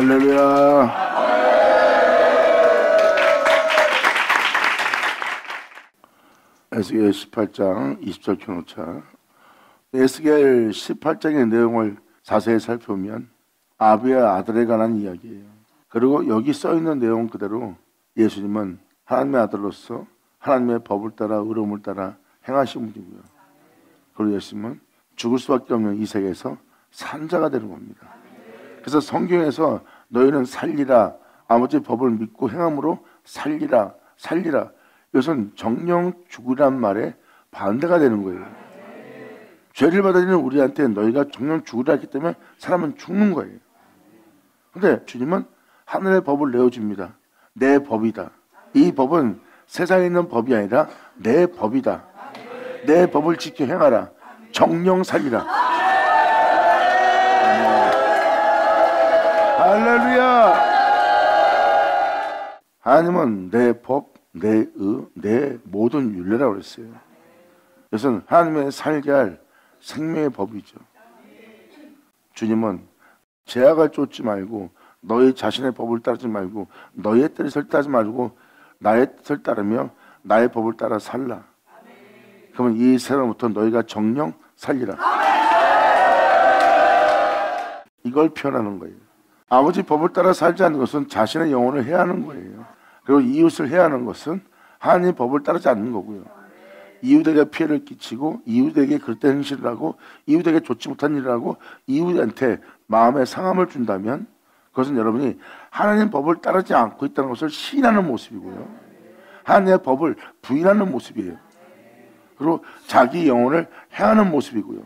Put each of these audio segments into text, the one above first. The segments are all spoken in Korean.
할렐루야. 에스겔 18장 20절 켜놓자. 에스겔 18장의 내용을 자세히 살펴보면 아비의 아들에 관한 이야기예요. 그리고 여기 써 있는 내용 그대로 예수님은 하나님의 아들로서 하나님의 법을 따라 의로움을 따라 행하신 분이고요. 그리고 예수님은 죽을 수밖에 없는 이 세계에서 산자가 되는 겁니다. 그래서 성경에서 너희는 살리라 아버지 법을 믿고 행함으로 살리라 살리라 이것은 정령 죽으란 말에 반대가 되는 거예요. 죄를 받아들이는 우리한테 너희가 정령 죽으라 했기 때문에 사람은 죽는 거예요. 근데 주님은 하늘의 법을 내어줍니다. 내 법이다. 이 법은 세상에 있는 법이 아니라 내 법이다. 내 법을 지켜 행하라. 정령 살리라. 하나님은 내 법, 내 의, 내 모든 윤례라고 그랬어요. 그것은 하나님의 살게 할 생명의 법이죠. 주님은 제약을 쫓지 말고 너희 자신의 법을 따르지 말고 너의 뜻을 따르지 말고 나의 뜻을 따르며 나의 법을 따라 살라. 그러면 이 세상부터 너희가 정령 살리라. 이걸 표현하는 거예요. 아버지 법을 따라 살지 않는 것은 자신의 영혼을 해야 하는 거예요. 그리고 이웃을 해야 하는 것은 하나님 법을 따르지 않는 거고요. 이웃에게 피해를 끼치고 이웃에게 그릇된 행실을 하고 이웃에게 좋지 못한 일을 하고 이웃한테 마음의 상함을 준다면 그것은 여러분이 하나님 법을 따르지 않고 있다는 것을 시인하는 모습이고요. 하나님의 법을 부인하는 모습이에요. 그리고 자기 영혼을 해하는 모습이고요.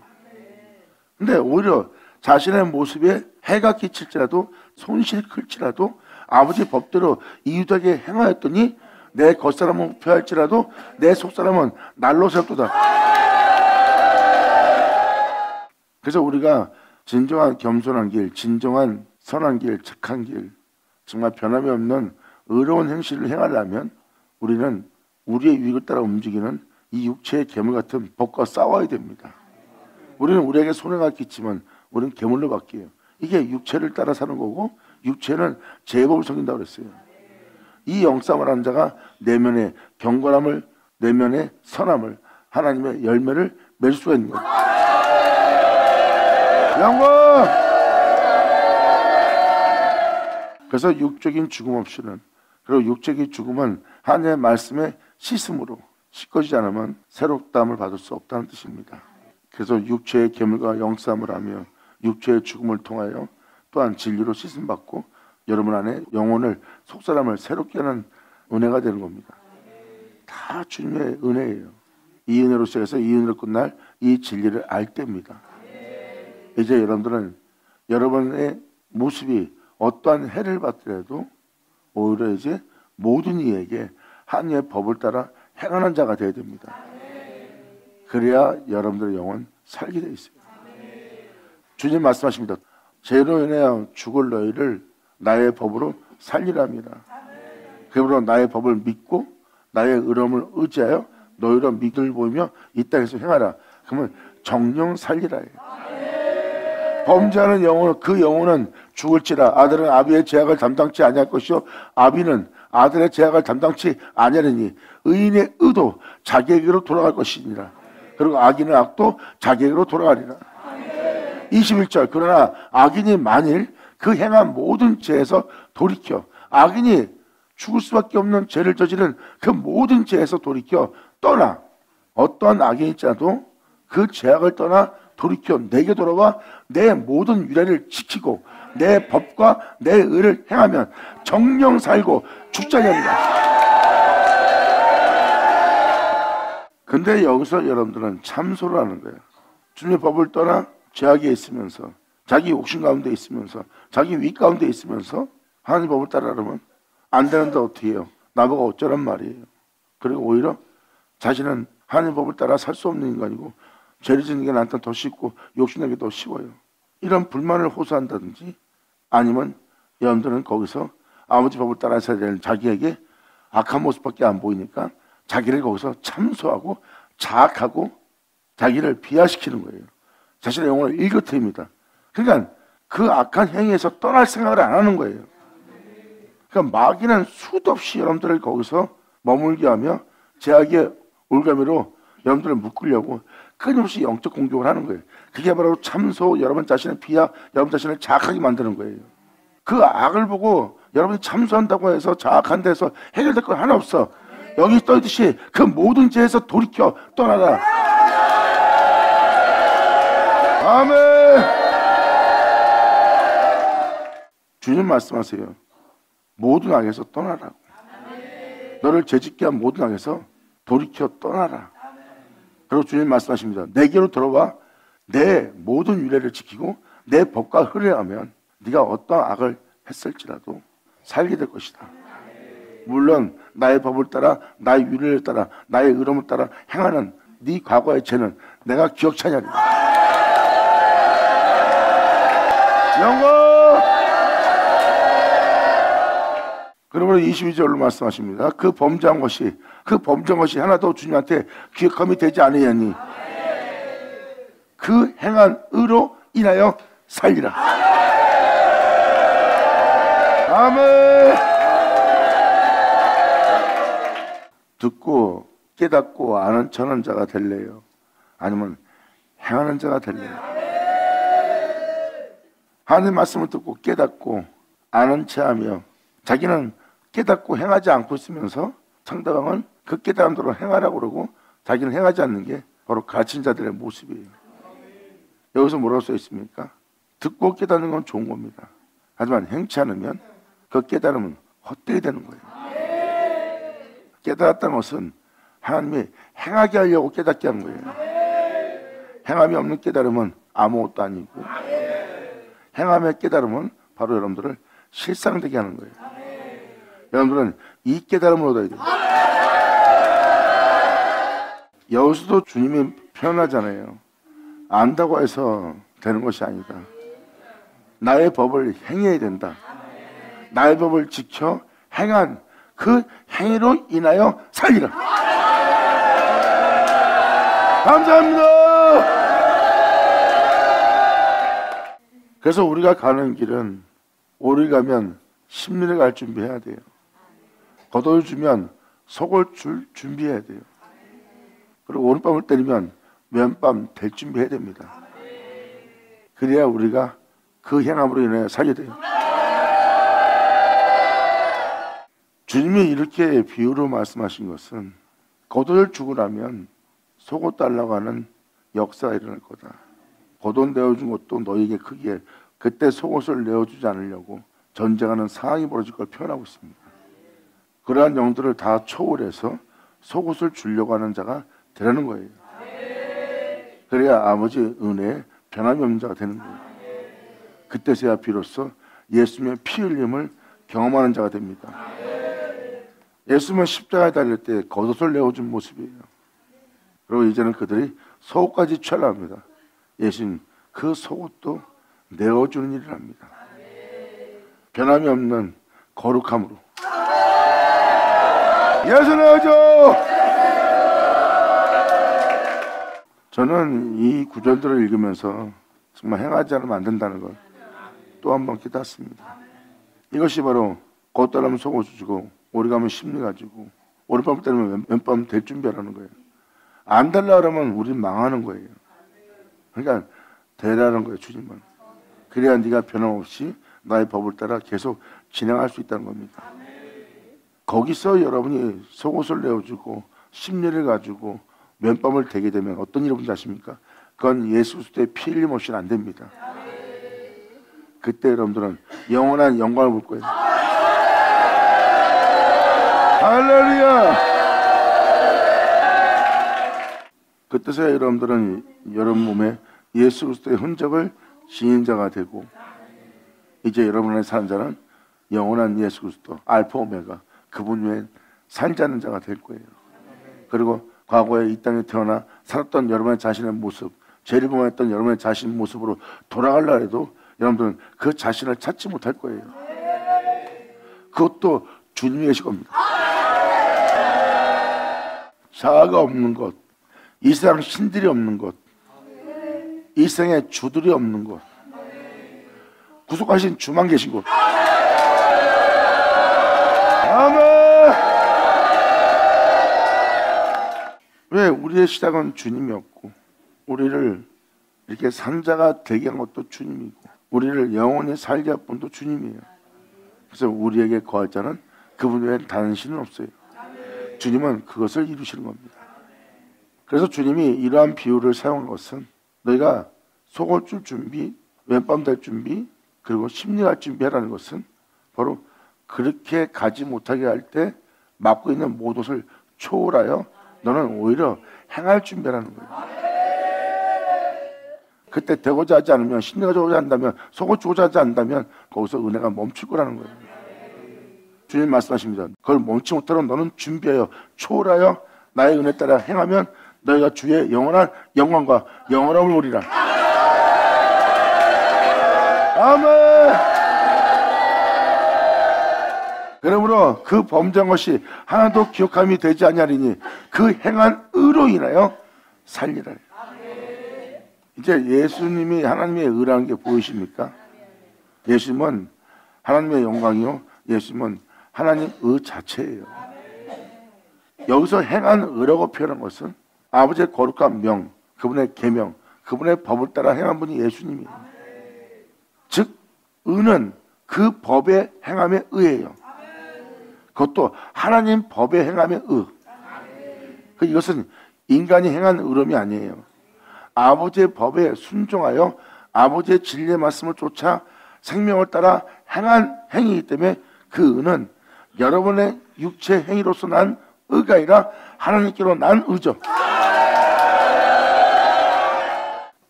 근데 오히려 자신의 모습에 해가 끼칠지라도 손실이 클지라도 아버지 법대로 이웃에게 행하였더니 내 겉사람은 후패할지라도 내 속사람은 날로 새도다 그래서 우리가 진정한 겸손한 길, 진정한 선한 길, 착한 길, 정말 변함이 없는 의로운 행실을 행하려면 우리는 우리의 유익을 따라 움직이는 이 육체의 괴물 같은 법과 싸워야 됩니다. 우리는 우리에게 손해가 끼치면 우리는 괴물로 바뀌어요. 이게 육체를 따라 사는 거고 육체는 제법을 섬긴다고 그랬어요. 이 영쌈을 한 자가 내면의 경건함을 내면의 선함을 하나님의 열매를 맺을 수가 있는 거예요. 영광! 그래서 육적인 죽음 없이는 그리고 육적인 죽음은 하나님의 말씀의 씻음으로 씻겨지지 않으면 새롭다함을 받을 수 없다는 뜻입니다. 그래서 육체의 괴물과 영쌈을 하며 육체의 죽음을 통하여 또한 진리로 씻음 받고 여러분 안에 영혼을 속사람을 새롭게 하는 은혜가 되는 겁니다. 다 주님의 은혜예요. 이 은혜로 시작해서 이 은혜로 끝날 이 진리를 알 때입니다. 이제 여러분들은 여러분의 모습이 어떠한 해를 받더라도 오히려 이제 모든 이에게 하나님의 법을 따라 행하는 자가 되어야 됩니다. 그래야 여러분들의 영혼 살게 돼 있어요. 주님 말씀하십니다. 죄로 인하여 죽을 너희를 나의 법으로 살리랍니다. 그러므로 나의 법을 믿고 나의 의로움을 의지하여 너희로 믿을 보이며 이 땅에서 행하라. 그러면 정령 살리라예요. 범죄하는 영혼 그 영혼은 죽을지라 아들은 아비의 죄악을 담당치 아니할 것이요 아비는 아들의 죄악을 담당치 아니하니 의인의 의도 자기에게로 돌아갈 것이니라. 그리고 악인의 악도 자기에게로 돌아가리라. 21절 그러나 악인이 만일 그 행한 모든 죄에서 돌이켜 악인이 죽을 수밖에 없는 죄를 저지른 그 모든 죄에서 돌이켜 떠나 어떠한 악인이 있자도 그 죄악을 떠나 돌이켜 내게 돌아와 내 모든 유래를 지키고 내 법과 내 의를 행하면 정령 살고 죽자니 합니다. 근데 여기서 여러분들은 참소를 하는 거예요. 주님의 법을 떠나 죄악에 있으면서 자기 욕심 가운데 있으면서 자기 위 가운데 있으면서 하나님 법을 따르면 안 되는데 어떻게 해요? 나보고 어쩌란 말이에요. 그리고 오히려 자신은 하나님 법을 따라 살 수 없는 인간이고 죄를 짓는 게 나한테 더 쉽고 욕심내기 더 쉬워요. 이런 불만을 호소한다든지 아니면 여러분들은 거기서 아버지 법을 따라서야 되는 자기에게 악한 모습밖에 안 보이니까 자기를 거기서 참소하고 자학하고 자기를 비하시키는 거예요. 자신의 영혼을 일그트입니다. 그러니까 그 악한 행위에서 떠날 생각을 안 하는 거예요. 그러니까 마귀는 수도 없이 여러분들을 거기서 머물게 하며 제약의 올가미로 여러분들을 묶으려고 끊임없이 영적 공격을 하는 거예요. 그게 바로 참소 여러분 자신의 비하 여러분 자신을 자악하게 만드는 거예요. 그 악을 보고 여러분이 참소한다고 해서 자악한 데서 해결될 건 하나 없어. 여기 떠있듯이 그 모든 죄에서 돌이켜 떠나라. 아멘. 주님 말씀하세요. 모든 악에서 떠나라고. 너를 죄짓게 한 모든 악에서 돌이켜 떠나라. 그리고 주님 말씀하십니다. 내게로 들어와 내 모든 유례를 지키고 내 법과 흐려하면 네가 어떤 악을 했을지라도 살게 될 것이다. 물론 나의 법을 따라 나의 유례를 따라 나의 의로움을 따라 행하는 네 과거의 죄는 내가 기억차냐 영광 그러므로 22절로 말씀하십니다. 그 범죄한 것이 그 범죄한 것이 하나도 주님한테 기억함이 되지 않으니 그 행한 의로 인하여 살리라. 아멘. 듣고 깨닫고 아는 전한 자가 될래요? 아니면 행하는 자가 될래요? 하나님 말씀을 듣고 깨닫고 아는 체하며 자기는 깨닫고 행하지 않고 있으면서 상대방은 그 깨달은 대로 행하라고 그러고 자기는 행하지 않는 게 바로 가르친 자들의 모습이에요. 여기서 뭐라고 써 있습니까? 듣고 깨닫는 건 좋은 겁니다. 하지만 행치 않으면 그 깨달음은 헛되게 되는 거예요. 깨달았다는 것은 하나님이 행하게 하려고 깨닫게 한 거예요. 행함이 없는 깨달음은 아무것도 아니고 행함의 깨달음은 바로 여러분들을 실상되게 하는 거예요. 여러분들은 이 깨달음을 얻어야 돼요. 여기서도 주님이 표현하잖아요. 안다고 해서 되는 것이 아니다. 나의 법을 행해야 된다. 나의 법을 지켜 행한 그 행위로 인하여 살리라. 감사합니다. 그래서 우리가 가는 길은 오리 가면 심리를 갈 준비해야 돼요. 걷어 주면 속을 줄 준비해야 돼요. 그리고 오른밤을 때리면 왼밤 될 준비해야 됩니다. 그래야 우리가 그 행함으로 인해 살게 돼요. 주님이 이렇게 비유로 말씀하신 것은 겉옷을 죽으라면 속옷 달라고 하는 역사가 일어날 거다. 겉옷 내어준 것도 너에게 크기에 그때 속옷을 내어주지 않으려고 전쟁하는 상황이 벌어질 걸 표현하고 있습니다. 그러한 영들을 다 초월해서 속옷을 주려고 하는 자가 되라는 거예요. 그래야 아버지 은혜에 변함이 없는 자가 되는 거예요. 그때서야 비로소 예수님의 피 흘림을 경험하는 자가 됩니다. 예수님은 십자가에 달릴 때 겉옷을 내어준 모습이에요. 그리고 이제는 그들이 속옷까지 취하합니다. 예수님 그 속옷도 내어주는 일을 합니다. 변함이 없는 거룩함으로 예수 내어줘! 저는 이 구절들을 읽으면서 정말 행하지 않으면 안 된다는 걸 또 한 번 깨닫습니다. 이것이 바로 겉다라면 속옷을 주고 오리 가면 심리 가지고 오른밤 때리면 왼밤 될 준비하라는 거예요. 안 달라 그러면 우린 망하는 거예요. 그러니까 되라는 거예요, 주님은. 그래야 네가 변함없이 나의 법을 따라 계속 진행할 수 있다는 겁니다. 거기서 여러분이 속옷을 내어주고 심리를 가지고 면밤을 대게 되면 어떤 일이 아십니까? 그건 예수 그리스도의 피 흘림 없이는 안 됩니다. 그때 여러분들은 영원한 영광을 볼 거예요. 할렐루야! 그때서야 여러분들은 여러분 몸에 예수 그리스도의 흔적을 지닌 자가 되고 이제 여러분의 사는 자는 영원한 예수 그리스도 알파 오메가 그분 외에 살지 않는 자가 될 거예요. 그리고 과거에 이 땅에 태어나 살았던 여러분의 자신의 모습, 죄를 범했던 여러분의 자신 모습으로 돌아가려 해도 여러분들은 그 자신을 찾지 못할 거예요. 그것도 주님이 계실 겁니다. 자아가 없는 것, 이 세상 신들이 없는 것, 이 세상에 주들이 없는 것, 구속하신 주만 계시고. 아멘. 왜 우리의 시작은 주님이었고 우리를 이렇게 산자가 되게 한 것도 주님이고 우리를 영원히 살게 한 분도 주님이에요. 그래서 우리에게 거할 자는 그분 외에 다른 신은 없어요. 주님은 그것을 이루시는 겁니다. 그래서 주님이 이러한 비유를 사용한 것은 너희가 속을 줄 준비, 왼밤 될 준비, 그리고 심리할 준비하라는 것은 바로 그렇게 가지 못하게 할때 맡고 있는 모든 초월하여 너는 오히려 행할 준비라는 거예요. 그때 되고자 하지 않으면 심리가 좋고자 한다면 속을 주고자 하지 않다면 거기서 은혜가 멈출 거라는 거예요. 주님 말씀하십니다. 그걸 멈추 못하도록 너는 준비하여 초월하여 나의 은혜 따라 행하면 너희가 주의 영원한 영광과 영원함을 보리라. 아멘. 그러므로 그 범죄한 것이 하나도 기억함이 되지 아니하리니 그 행한 의로 인하여 살리라. 이제 예수님이 하나님의 의라는 게 보이십니까? 예수님은 하나님의 영광이요. 예수님은 하나님 의 자체예요. 여기서 행한 의라고 표현한 것은 아버지의 거룩한 명, 그분의 계명, 그분의 법을 따라 행한 분이 예수님이에요. 즉 의는 그 법의 행함의 의예요. 그것도 하나님 법의 행함의 의. 그 이것은 인간이 행한 의름이 아니에요. 아버지의 법에 순종하여 아버지의 진리의 말씀을 쫓아 생명을 따라 행한 행위이기 때문에 그 의는 여러분의 육체 행위로서 난 의가 아니라 하나님께로 난 의죠.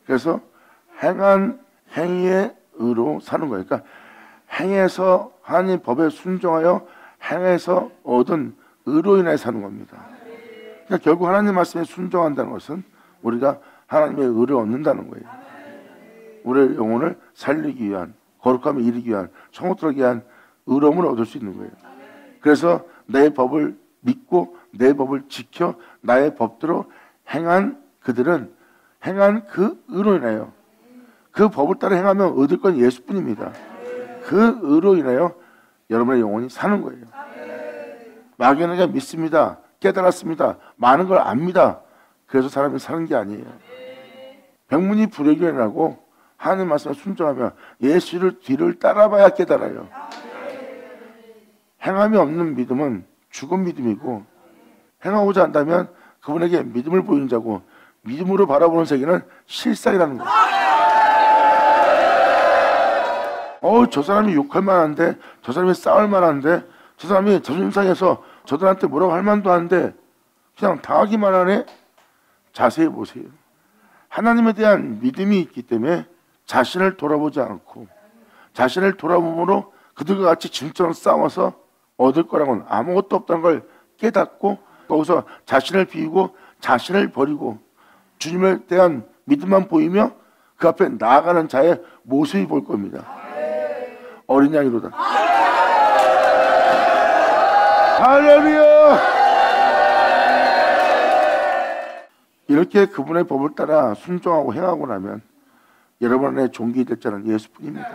그래서 행한 행위의 의로 사는 거예요. 그러니까 행해서 하나님 법에 순종하여 행해서 얻은 의로 인해 사는 겁니다. 그러니까 결국 하나님 말씀에 순종한다는 것은 우리가 하나님의 의를 얻는다는 거예요. 우리의 영혼을 살리기 위한 거룩함을 이루기 위한 천국 들어기 위한 의로움을 얻을 수 있는 거예요. 그래서 내 법을 믿고 내 법을 지켜 나의 법대로 행한 그들은 행한 그 의로 인하여 그 법을 따라 행하면 얻을 건 예수뿐입니다. 그 의로 인하여 여러분의 영혼이 사는 거예요. 막연하게 믿습니다. 깨달았습니다. 많은 걸 압니다. 그래서 사람이 사는 게 아니에요. 백문이 불여결하고 하나님 말씀에 순종하면 예수를 뒤를 따라봐야 깨달아요. 행함이 없는 믿음은 죽은 믿음이고 행하고자 한다면 그분에게 믿음을 보이는 자고 믿음으로 바라보는 세계는 실상이라는 거예요. 어, 저 사람이 욕할 만한데, 저 사람이 싸울 만한데, 저 사람이 자존심 상해서 저들한테 뭐라고 할 만도 한데, 그냥 당하기만 하네? 자세히 보세요. 하나님에 대한 믿음이 있기 때문에 자신을 돌아보지 않고, 자신을 돌아보므로 그들과 같이 진처럼 싸워서 얻을 거라고는 아무것도 없다는 걸 깨닫고, 거기서 자신을 비우고, 자신을 버리고, 주님에 대한 믿음만 보이며, 그 앞에 나아가는 자의 모습이 볼 겁니다. 어린 양이로다. 할렐루야! 이렇게 그분의 법을 따라 순종하고 행하고 나면 여러분의 종기 될 자는 예수뿐입니다.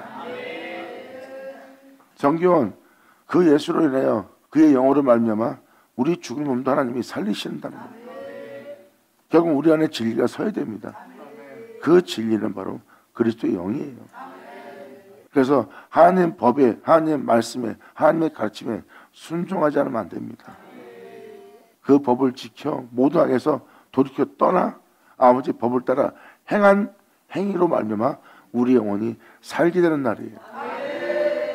정기원 그 예수로 인하여 그의 영어로 말미암아 우리 죽은 몸도 하나님이 살리신다는 겁니다. 결국 우리 안에 진리가 서야 됩니다. 그 진리는 바로 그리스도의 영이에요. 그래서 하나님 법에, 하나님 말씀에, 하나님의 가르침에 순종하지 않으면 안 됩니다. 그 법을 지켜 모두 악에서 돌이켜 떠나 아버지 법을 따라 행한 행위로 말미암아 우리 영혼이 살게 되는 날이에요.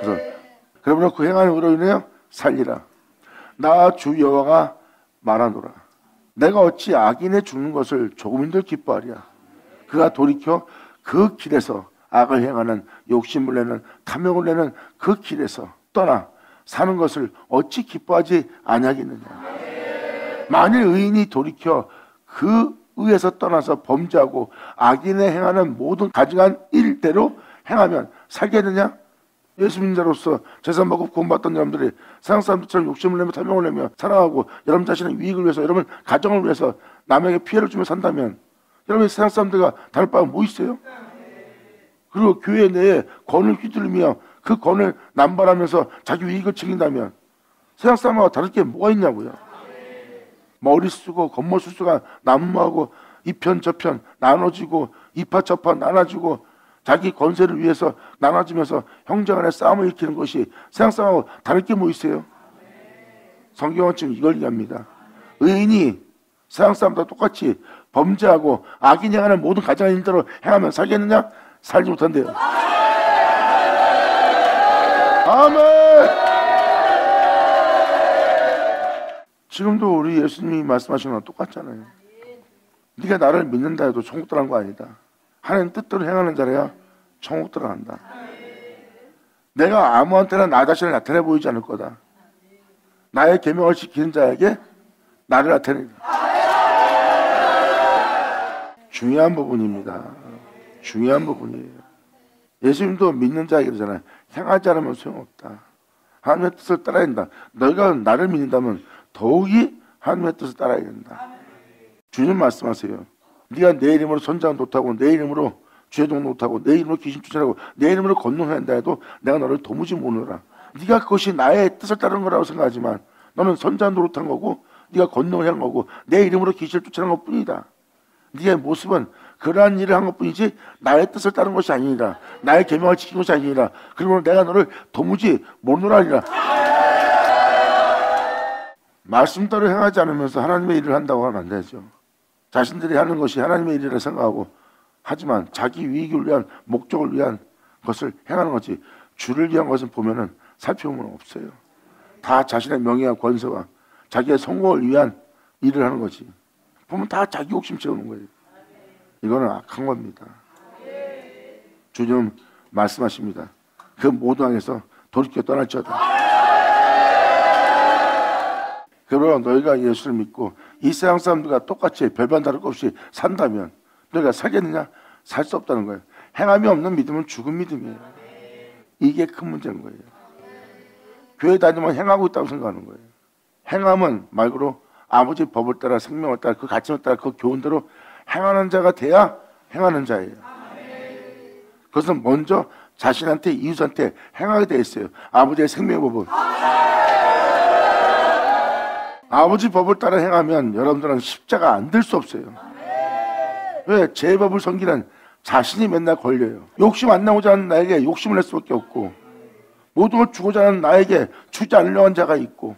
그래서 그러므로 그 행하는 으로 인하여 살리라. 나 주 여호와가 말하노라. 내가 어찌 악인의 죽는 것을 조금인들 기뻐하랴. 그가 돌이켜 그 길에서 악을 행하는 욕심을 내는 탐욕을 내는 그 길에서 떠나 사는 것을 어찌 기뻐하지 아니하겠느냐. 만일 의인이 돌이켜 그 의에서 떠나서 범죄하고 악인의 행하는 모든 가증한 일대로 행하면 살겠느냐? 예수 민자로서 재산 먹고 구원받던 여러분들이 세상 사람들처럼 욕심을 내며 탐욕을 내며 살아가고 여러분 자신의 위익을 위해서 여러분 가정을 위해서 남에게 피해를 주며 산다면 여러분 세상 사람들과 다를 바가 뭐 있어요? 그리고 교회 내에 권을 휘두르며 그 권을 남발하면서 자기 이익을 챙긴다면 세상 사람하고 다를 게 뭐가 있냐고요. 머리 쓰고 겉멋 수수가 난무하고 이편 저편 나눠지고 이파 저파 나눠지고 자기 권세를 위해서 나눠지면서 형제 간의 싸움을 일으키는 것이 세상 사람하고 다를 게 뭐 있어요? 성경은 지금 이걸 얘기합니다. 의인이 세상 사람과 똑같이 범죄하고 악인이 하는 모든 가장 일대로 행하면 살겠느냐? 살지 못한대요. 아멘! 지금도 우리 예수님이 말씀하신 거랑 똑같잖아요. 네가 나를 믿는다 해도 천국 들어간 거 아니다. 하나님 뜻대로 행하는 자라야 천국 들어간다. 내가 아무한테나 나 자신을 나타내 보이지 않을 거다. 나의 계명을 지키는 자에게 나를 나타내리라. 중요한 부분입니다. 중요한 부분이에요. 예수님도 믿는 자에게 그러잖아요. 행하지 않으면 소용없다. 하나님의 뜻을 따라야 된다. 너희가 나를 믿는다면 더욱이 하나님의 뜻을 따라야 된다. 주님 말씀하세요. 네가 내 이름으로 선장 못하고 내 이름으로 죄종 못하고 내 이름으로 귀신 쫓아내고 내 이름으로 건너한다 해도 내가 너를 도무지 모르라. 네가 그것이 나의 뜻을 따르는 거라고 생각하지만 너는 선장 노릇한 거고 네가 건너를 한 거고 내 이름으로 귀신을 쫓아낸 것뿐이다. 네의 모습은 그러한 일을 한 것뿐이지 나의 뜻을 따른 것이 아니라 나의 계명을 지킨 것이 아니라 그리고 내가 너를 도무지 모르노라 하니라. 말씀대로 행하지 않으면서 하나님의 일을 한다고 하면 안 되죠. 자신들이 하는 것이 하나님의 일이라 생각하고 하지만 자기 이익을 위한 목적을 위한 것을 행하는 것이 주를 위한 것을 보면은 살펴보면 없어요. 다 자신의 명예와 권세와 자기의 성공을 위한 일을 하는 거지. 보면 다 자기 욕심 채우는 거예요. 이거는 악한 겁니다. 주님 말씀하십니다. 그 모든 항에서 돌이켜 떠날지어다. 그러나 너희가 예수를 믿고 이 세상 사람들과 똑같이 별반 다를 것 없이 산다면 너희가 살겠느냐? 살 수 없다는 거예요. 행함이 없는 믿음은 죽은 믿음이에요. 이게 큰 문제인 거예요. 교회 다니면 행하고 있다고 생각하는 거예요. 행함은 말 그대로 아버지 법을 따라 생명을 따라 그 가치를 따라 그 교훈대로 행하는 자가 돼야 행하는 자예요. 그것은 먼저 자신한테 이웃한테 행하게 돼 있어요. 아버지의 생명의 법은. 아버지 법을 따라 행하면 여러분들은 십자가 안될수 없어요. 왜? 제 법을 섬기는 자신이 맨날 걸려요. 욕심 안 나오지 않은 나에게 욕심을 낼 수밖에 없고 모든 걸 주고자 하는 나에게 주지 않으려 한 자가 있고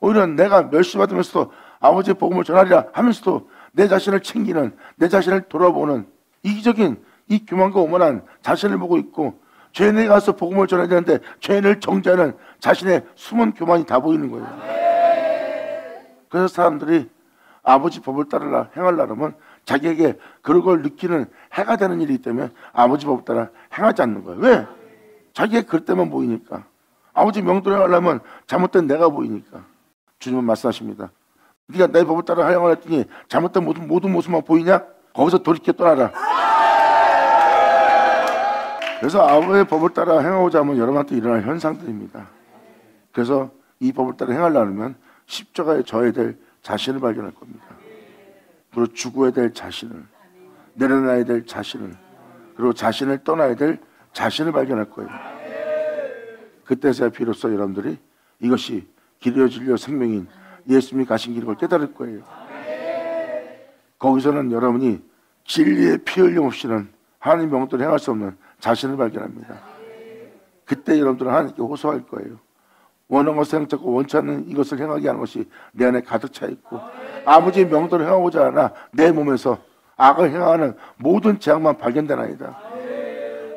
오히려 내가 멸시받으면서도 아버지의 복음을 전하리라 하면서도 내 자신을 챙기는 내 자신을 돌아보는 이기적인 이 교만과 오만한 자신을 보고 있고 죄인에 가서 복음을 전해야 되는데 죄인을 정죄하는 자신의 숨은 교만이 다 보이는 거예요. 그래서 사람들이 아버지 법을 따르라 행하려면 자기에게 그런 걸 느끼는 해가 되는 일이기 때문에 아버지 법을 따라 행하지 않는 거예요. 왜? 자기의 그 때만 보이니까. 아버지 명도를 하려면 잘못된 내가 보이니까. 주님은 말씀하십니다. 네가 내 법을 따라 하려고 했더니 잘못된 모든, 모든 모습만 보이냐? 거기서 돌이켜 떠나라. 그래서 아버지의 법을 따라 행하고자 하면 여러분한테 일어날 현상들입니다. 그래서 이 법을 따라 행하려면 십자가에 져야 될 자신을 발견할 겁니다. 그리고 죽어야 될 자신을, 내려놔야 될 자신을, 그리고 자신을 떠나야 될 자신을 발견할 거예요. 그때서야 비로소 여러분들이 이것이 길이요 진리요 생명인 예수님이 가신 길을 깨달을 거예요. 거기서는 여러분이 진리의 피 흘림 없이는 하나님 명도를 행할 수 없는 자신을 발견합니다. 그때 여러분들은 하나님께 호소할 거예요. 원하는 것을 행착고 원치 않는 이것을 행하게 하는 것이 내 안에 가득 차 있고 아버지의 명도를 행하고자 하나 내 몸에서 악을 행하는 모든 재앙만 발견되나이다.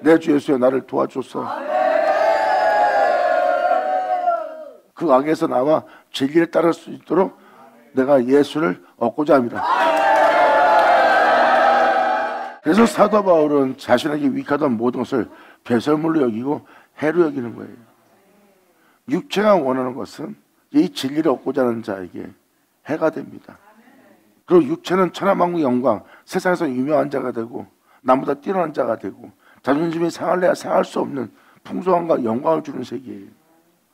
내 주 예수여 나를 도와줘서 그 악에서 나와 진리를 따를 수 있도록 내가 예수를 얻고자 합니다. 그래서 사도 바울은 자신에게 위익하던 모든 것을 배설물로 여기고 해로 여기는 거예요. 육체가 원하는 것은 이 진리를 얻고자 하는 자에게 해가 됩니다. 그리고 육체는 천하만국 영광, 세상에서 유명한 자가 되고 나보다 뛰어난 자가 되고 자존심이 상할래야 상할 수 없는 풍성함과 영광을 주는 세계예요.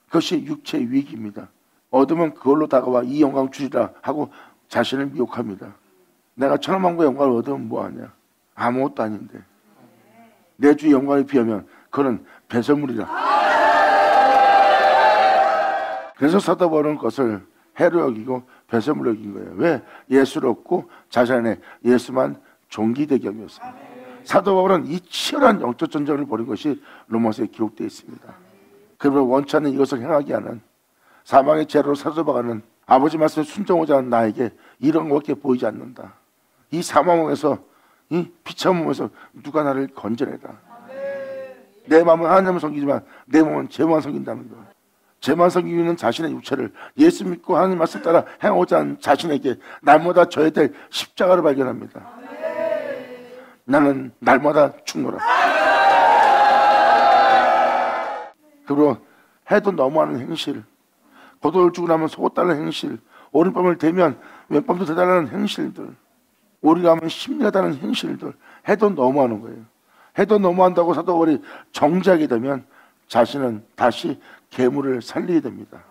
그것이 육체의 위익입니다. 얻으면 그걸로 다가와 이 영광 주리라 하고 자신을 미혹합니다. 내가 천하만국 영광을 얻으면 뭐하냐? 아무것도 아닌데. 내 주의 영광에 비하면 그는 배설물이라. 그래서 사도 바울은 것을 해로 여기고 배설물로 여긴 거예요. 왜? 예수를 얻고 자신 안에 예수만 종기되게 하였습니다. 사도 바울은 이 치열한 영적 전쟁을 벌인 것이 로마서에 기록되어 있습니다. 그러면 원치 않는 이것을 행하게 하는 사망의 죄로 사도박하는 아버지 말씀에 순종하자 하는 나에게 이런 것밖에 보이지 않는다. 이 사망에서 이 비참한 몸에서 누가 나를 건져내라. 내 마음은 하나님을 섬기지만 내 몸은 죄만 섬긴다는 거. 있는 자신의 육체를 예수 믿고 하나님 말씀 따라 행하고자 하는 자신에게 날마다 져야 될 십자가를 발견합니다. 나는 날마다 죽노라. 그리고 해도 너무하는 행실, 고도를 주고 나면 속옷달는 행실, 오른밤을 대면 왼밤도 대달라는 행실들, 우리가 하면 심리하다는 행실들, 해도 너무하는 거예요. 해도 너무한다고 사도월이 정지하게 되면 자신은 다시 괴물을 살리게 됩니다.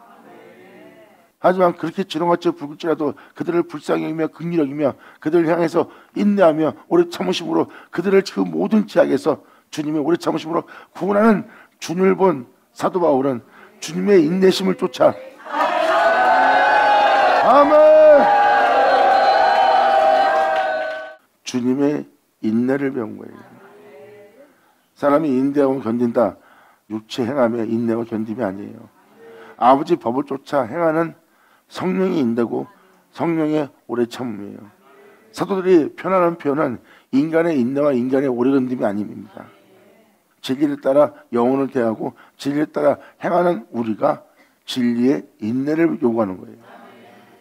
하지만 그렇게 지렁같이 붉을지라도 그들을 불쌍히 여기며 긍휼히 여기며 그들을 향해서 인내하며 오래 참으심으로 그들을 그 모든 제약에서 주님의 오래 참으심으로 구원하는 주님을 본 사도 바울은 주님의 인내심을 쫓아 아멘 주님의 인내를 배운 거예요. 사람이 인내하고 견딘다. 육체 행함에 인내와 견딤이 아니에요. 아버지 법을 쫓아 행하는 성령이 인내고 성령의 오래 참음이에요. 사도들이 편안한 표현은 인간의 인내와 인간의 오래 견딤이 아닙니다. 진리를 따라 영혼을 대하고 진리를 따라 행하는 우리가 진리의 인내를 요구하는 거예요.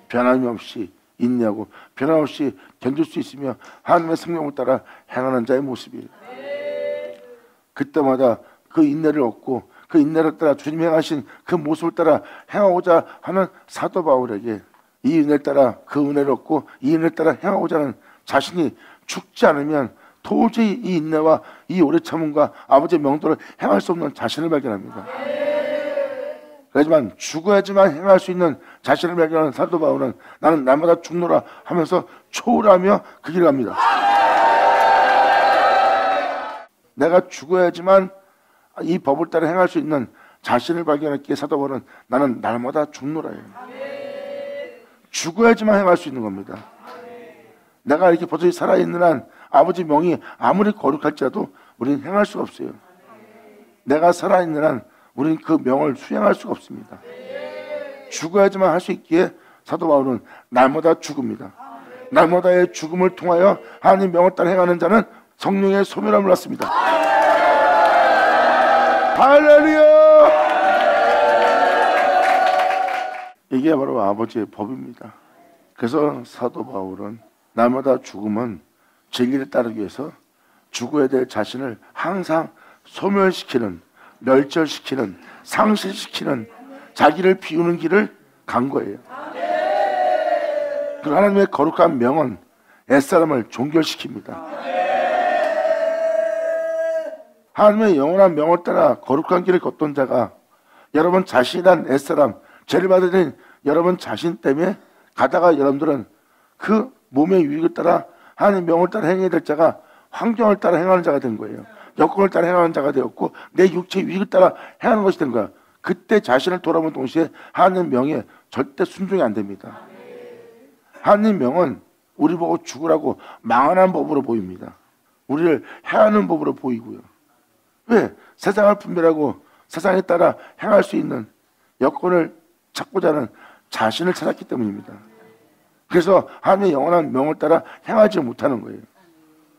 변함이 없이 인내하고 변함없이 견딜 수 있으며 하나님의 성령을 따라 행하는 자의 모습이에요. 그때마다 그 인내를 얻고 그 인내를 따라 주님이 행하신 그 모습을 따라 행하고자 하는 사도 바울에게 이 은혜를 따라 그 은혜를 얻고 이 은혜를 따라 행하고자 하는 자신이 죽지 않으면 도저히 이 인내와 이 오래 참음과 아버지의 명도를 행할 수 없는 자신을 발견합니다. 하지만 죽어야지만 행할 수 있는 자신을 발견하는 사도 바울은 나는 날마다 죽노라 하면서 초월하며 그 길을 갑니다. 내가 죽어야지만 이 법을 따라 행할 수 있는 자신을 발견했기에 사도 바울은 나는 날마다 죽노라예요. 죽어야지만 행할 수 있는 겁니다. 내가 이렇게 버젓이 살아있는 한 아버지 명이 아무리 거룩할지라도 우리는 행할 수가 없어요. 내가 살아있는 한 우리는 그 명을 수행할 수가 없습니다. 죽어야지만 할 수 있기에 사도 바울은 날마다 죽습니다. 날마다의 죽음을 통하여 하나님 명을 따라 행하는 자는 성령의 소멸함을 낳습니다. 할렐루야! 이게 바로 아버지의 법입니다. 그래서 사도 바울은 날마다 죽음은 진리를 따르기 위해서 죽어야 될 자신을 항상 소멸시키는 멸절시키는 상실시키는 자기를 비우는 길을 간 거예요. 그 하나님의 거룩한 명은 옛사람을 종결시킵니다. 하나님의 영원한 명을 따라 거룩한 길을 걷던 자가 여러분 자신이란 옛사람, 죄를 받은 여러분 자신 때문에 가다가 여러분들은 그 몸의 유익을 따라 하나님 명을 따라 행해야 될 자가 환경을 따라 행하는 자가 된 거예요. 여건을 따라 행하는 자가 되었고 내 육체의 유익을 따라 행하는 것이 된 거야. 그때 자신을 돌아본 동시에 하나님 명에 절대 순종이 안 됩니다. 하나님 명은 우리 보고 죽으라고 망하는 법으로 보입니다. 우리를 해하는 법으로 보이고요. 왜? 세상을 분별하고 세상에 따라 행할 수 있는 여건을 찾고자 하는 자신을 찾았기 때문입니다. 그래서 하나님의 영원한 명을 따라 행하지 못하는 거예요.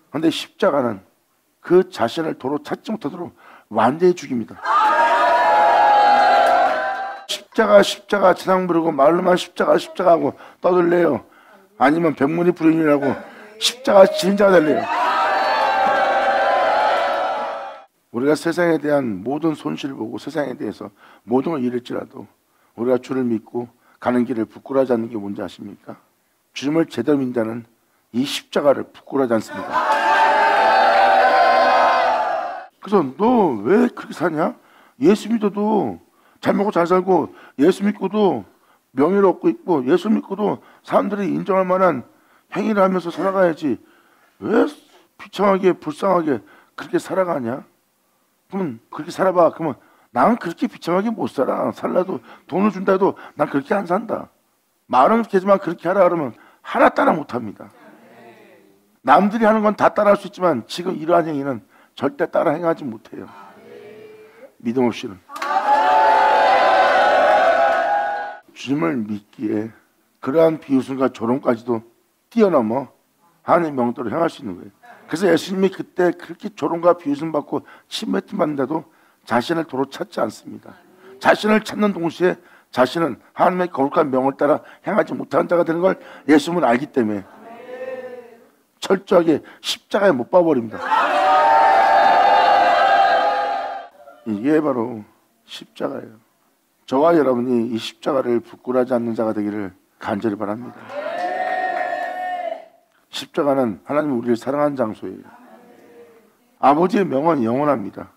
그런데 십자가는 그 자신을 도로 찾지 못하도록 완전히 죽입니다. 십자가 십자가 지상 부르고 말로만 십자가 십자가 하고 떠들래요. 아니면 백문이 불인이라고 십자가 진자가 될래요. 우리가 세상에 대한 모든 손실을 보고 세상에 대해서 모든 걸 잃을지라도 우리가 주를 믿고 가는 길을 부끄러워하지 않는 게 뭔지 아십니까? 주님을 제대로 믿는 이 십자가를 부끄러워하지 않습니다. 그래서 너 왜 그렇게 사냐? 예수 믿어도 잘 먹고 잘 살고 예수 믿고도 명예를 얻고 있고 예수 믿고도 사람들이 인정할 만한 행위를 하면서 살아가야지 왜 비참하게 불쌍하게 그렇게 살아가냐? 그러면 그렇게 살아봐. 그러면 나는 그렇게 비참하게 못 살아. 살라도 돈을 준다 해도 난 그렇게 안 산다. 말은 그렇게 하지만 그렇게 하라 그러면 하나 따라 못 합니다. 남들이 하는 건 다 따라 할 수 있지만 지금 이러한 행위는 절대 따라 행하지 못해요. 믿음 없이는. 주님을 믿기에 그러한 비웃음과 조롱까지도 뛰어넘어 하나님 명도로 향할 수 있는 거예요. 그래서 예수님이 그때 그렇게 조롱과 비웃음 받고 침뱉음 받는데도 자신을 도로 찾지 않습니다. 자신을 찾는 동시에 자신은 하나님의 거룩한 명을 따라 행하지 못하는 자가 되는 걸 예수님은 알기 때문에 철저하게 십자가에 못 박아버립니다. 이게 바로 십자가예요. 저와 여러분이 이 십자가를 부끄러워하지 않는 자가 되기를 간절히 바랍니다. 십자가는 하나님 우리를 사랑하는 장소예요. 아버지의 명은 영원합니다.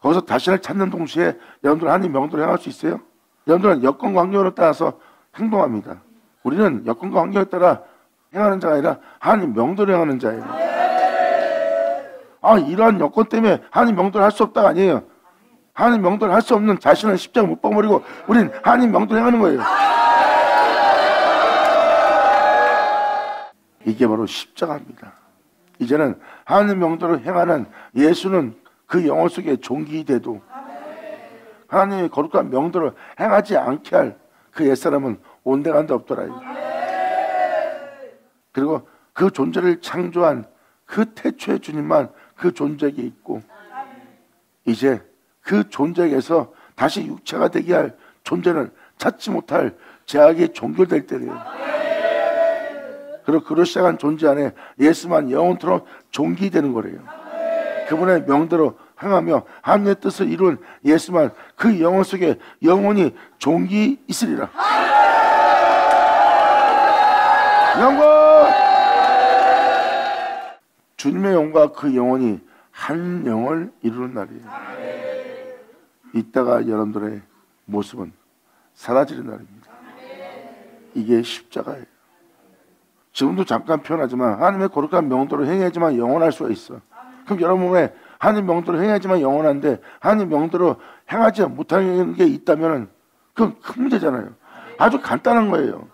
거기서 자신을 찾는 동시에 여러분들 하나님 명도를 행할 수 있어요? 여러분들은 여건과 환경을 따라서 행동합니다. 우리는 여건과 환경에 따라 행하는 자가 아니라 하나님 명도를 행하는 자예요. 아, 이러한 여건 때문에 하나님 명도를 할 수 없다가 아니에요. 하나님 명도를 할 수 없는 자신을 십자가 못 박아버리고 우린 하나님 명도를 행하는 거예요. 이게 바로 십자가입니다. 이제는 하나님 명도를 행하는 예수는 그 영혼 속에 종기 돼도 하나님의 거룩한 명도를 행하지 않게 할 그 옛사람은 온데간데 없더라. 그리고 그 존재를 창조한 그 태초의 주님만 그 존재에게 있고 이제 그 존재에게서 다시 육체가 되게 할 존재는 찾지 못할 제약이 종결될 때예요. 그리고 그로 시작한 존재 안에 예수만 영원토록 종기되는 거래요. 그분의 명대로 행하며 하나님의 뜻을 이룬 예수만 그 영혼 속에 영원히 종기 있으리라. 영광! 주님의 영과 그 영혼이 한 영을 이루는 날이에요. 이따가 여러분들의 모습은 사라지는 날입니다. 이게 십자가예요. 지금도 잠깐 표현하지만 하나님의 거룩한 명도를 행해야지만 영원할 수가 있어. 그럼 여러분의 하나님 명도를 행해야지만 영원한데 하나님 명도로 행하지 못하는 게 있다면 그건 큰 문제잖아요. 아주 간단한 거예요.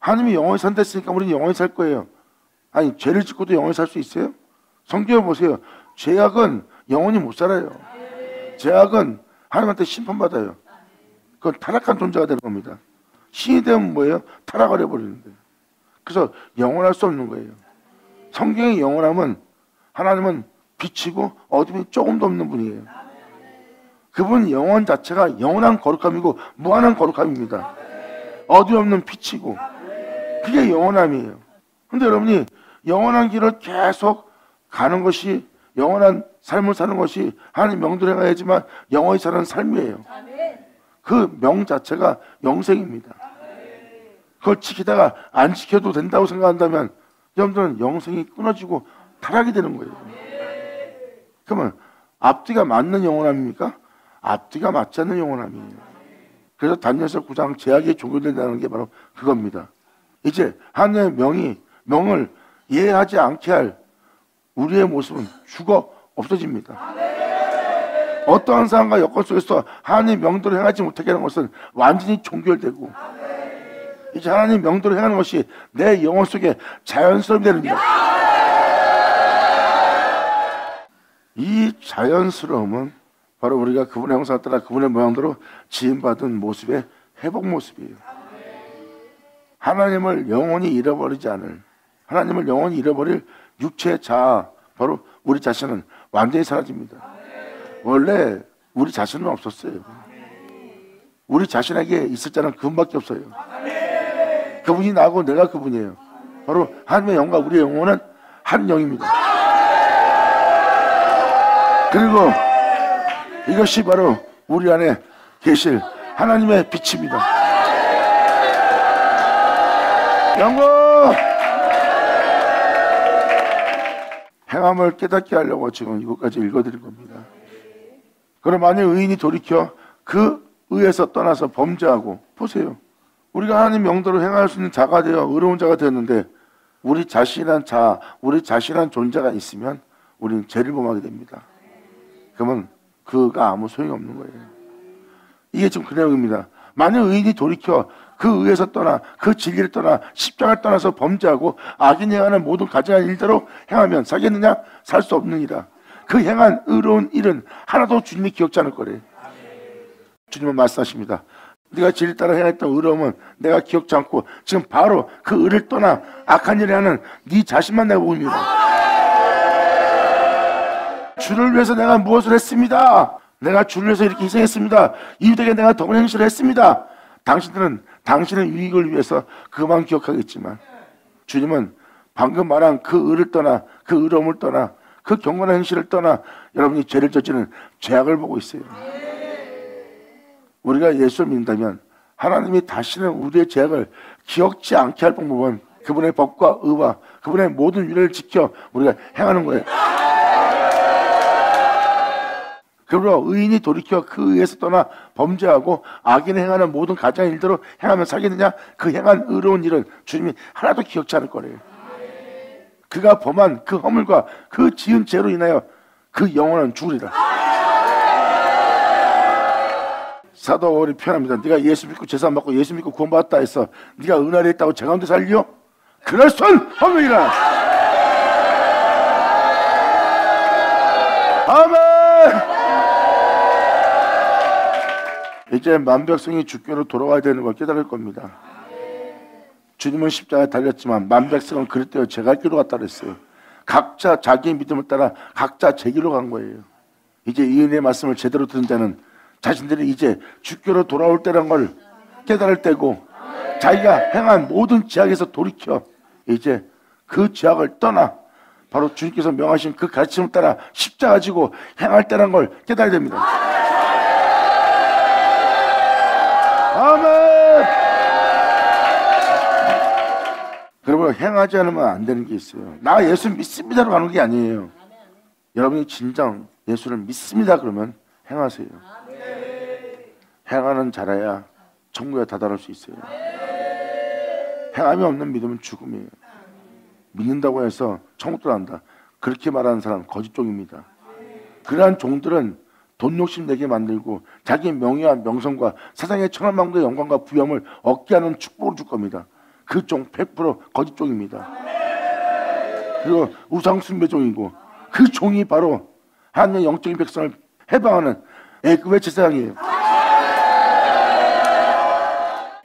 하나님이 영원히 산다 했으니까 우리는 영원히 살 거예요. 아니 죄를 짓고도 영원히 살 수 있어요? 성경에 보세요. 죄악은 영원히 못 살아요. 죄악은 하나님한테 심판받아요. 그건 타락한 존재가 되는 겁니다. 신이 되면 뭐예요? 타락을 해버리는데. 그래서 영원할 수 없는 거예요. 성경의 영원함은 하나님은 빛이고 어둠이 조금도 없는 분이에요. 그분 영원 자체가 영원한 거룩함이고 무한한 거룩함입니다. 어둠 없는 빛이고 그게 영원함이에요. 근데 여러분이 영원한 길을 계속 가는 것이 영원한 삶을 사는 것이 하나님 명도를 행야지만 영원히 사는 삶이에요. 그 명 자체가 영생입니다. 그걸 지키다가 안 지켜도 된다고 생각한다면 여러분들은 영생이 끊어지고 타락이 되는 거예요. 그러면 앞뒤가 맞는 영원함입니까? 앞뒤가 맞지 않는 영원함이에요. 그래서 단연서 9장 제약이 종료된다는 게 바로 그겁니다. 이제 하나님의 명이 명을 이해하지 않게 할 우리의 모습은 죽어 없어집니다. 어떠한 상황과 여건 속에서 하나님 명도를 행하지 못하게 하는 것은 완전히 종결되고 이제 하나님 명도를 행하는 것이 내 영혼 속에 자연스럽게 됩니다. 이 자연스러움은 바로 우리가 그분의 형상 따라 그분의 모양대로 지음받은 모습의 회복 모습이에요. 하나님을 영원히 잃어버리지 않을 하나님을 영원히 잃어버릴 육체 자아 바로 우리 자신은 완전히 사라집니다. 원래 우리 자신은 없었어요. 우리 자신에게 있을 자는 그분밖에 없어요. 그분이 나고 내가 그분이에요. 바로 하나님의 영과 우리의 영혼은 한 영입니다. 그리고 이것이 바로 우리 안에 계실 하나님의 빛입니다. 영광! 행함을 깨닫게 하려고 지금 이것까지 읽어드린 겁니다. 그럼 만약 의인이 돌이켜 그 의에서 떠나서 범죄하고 보세요. 우리가 하나님 명도로 행할 수 있는 자가 되어 의로운 자가 되었는데 우리 자신한 자, 우리 자신한 존재가 있으면 우리는 죄를 범하게 됩니다. 그러면 그가 아무 소용이 없는 거예요. 이게 지금 그 내용입니다. 만약 의인이 돌이켜 그 의에서 떠나 그 진리를 떠나 십자가를 떠나서 범죄하고 악인이 행하는 모든 가증한 일대로 행하면 살겠느냐? 살 수 없느니라. 그 행한 의로운 일은 하나도 주님이 기억지 않을 거래. 주님은 말씀하십니다. 네가 진리 따라 행했던 의로움은 내가 기억지 않고 지금 바로 그 의를 떠나 악한 일을 하는 네 자신만 내가 보고 있니다 주를 위해서 내가 무엇을 했습니다. 내가 주를 위해서 이렇게 희생했습니다. 이웃에게 내가 더운 행실을 했습니다. 당신들은 당신의 유익을 위해서 그만 기억하겠지만 주님은 방금 말한 그 의를 떠나 그 의로움을 떠나 그 경건한 행실을 떠나 여러분이 죄를 저지는 죄악을 보고 있어요. 우리가 예수를 믿는다면 하나님이 다시는 우리의 죄악을 기억지 않게 할 방법은 그분의 법과 의와 그분의 모든 윤회를 지켜 우리가 행하는 거예요. 그러므로 의인이 돌이켜 그 의에서 떠나 범죄하고 악인이 행하는 모든 가장 일대로 행하면 살겠느냐? 그 행한 의로운 일은 주님이 하나도 기억지 않을 거래요. 그가 범한 그 허물과 그 지은 죄로 인하여 그 영혼은 죽으리라. 사도 바울이 표현합니다. 네가 예수 믿고 제사 받고 예수 믿고 구원받았다 해서 네가 은혜를 했다고 제 가운데 살려? 그럴 순 없느니라. 아멘. 이제 만백성이 주께로 돌아와야 되는 걸 깨달을 겁니다. 주님은 십자가에 달렸지만 만백성은 그럴 때요 제갈 길로 갔다 그랬어요. 각자 자기의 믿음을 따라 각자 제 길로 간 거예요. 이제 이 은혜의 말씀을 제대로 듣는 자는 자신들이 이제 주께로 돌아올 때란 걸 깨달을 때고 자기가 행한 모든 지약에서 돌이켜 이제 그 지약을 떠나 바로 주님께서 명하신 그 가르침을 따라 십자가 지고 행할 때란 걸 깨달아야 됩니다. 아멘! 그러분 행하지 않으면 안 되는 게 있어요. 나 예수 믿습니다로 가는 게 아니에요. 여러분이 진정 예수를 믿습니다 그러면 행하세요. 행하는 자라야 천국에 다다를 수 있어요. 행함이 없는 믿음은 죽음이에요. 믿는다고 해서 천국 들어간다. 그렇게 말하는 사람 거짓 종입니다. 그러한 종들은 돈 욕심 내게 만들고 자기 명예와 명성과 세상의 천한만국의 영광과 부염을 얻게 하는 축복을 줄 겁니다. 그 종 100% 거짓 종입니다. 그리고 우상 숭배 종이고 그 종이 바로 하나님의 영적인 백성을 해방하는 애급의 제사장이에요.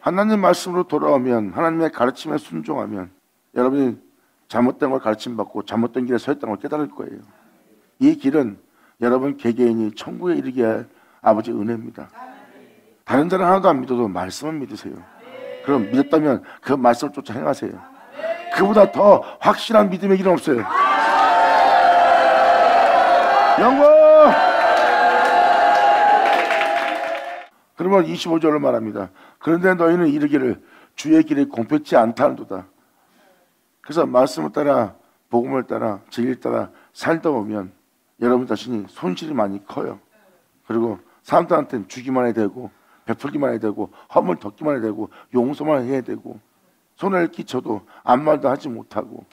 하나님 말씀으로 돌아오면 하나님의 가르침에 순종하면 여러분이 잘못된 걸 가르침 받고 잘못된 길에 서 있다는 걸 깨달을 거예요. 이 길은 여러분 개개인이 천국에 이르게 할 아버지 은혜입니다. 다른 자는 하나도 안 믿어도 말씀을 믿으세요. 그럼 믿었다면 그 말씀을 쫓아 행하세요. 그보다 더 확실한 믿음의 길은 없어요. 영광! 그러면 25절로 말합니다. 그런데 너희는 이르기를 주의 길이 공평치 않다는도다. 그래서 말씀을 따라 복음을 따라 진리를 따라 살다 보면 여러분 자신이 손실이 많이 커요. 그리고 사람들한테는 주기만 해야 되고 베풀기만 해야 되고 허물 덮기만 해야 되고 용서만 해야 되고 손해를 끼쳐도 아무 말도 하지 못하고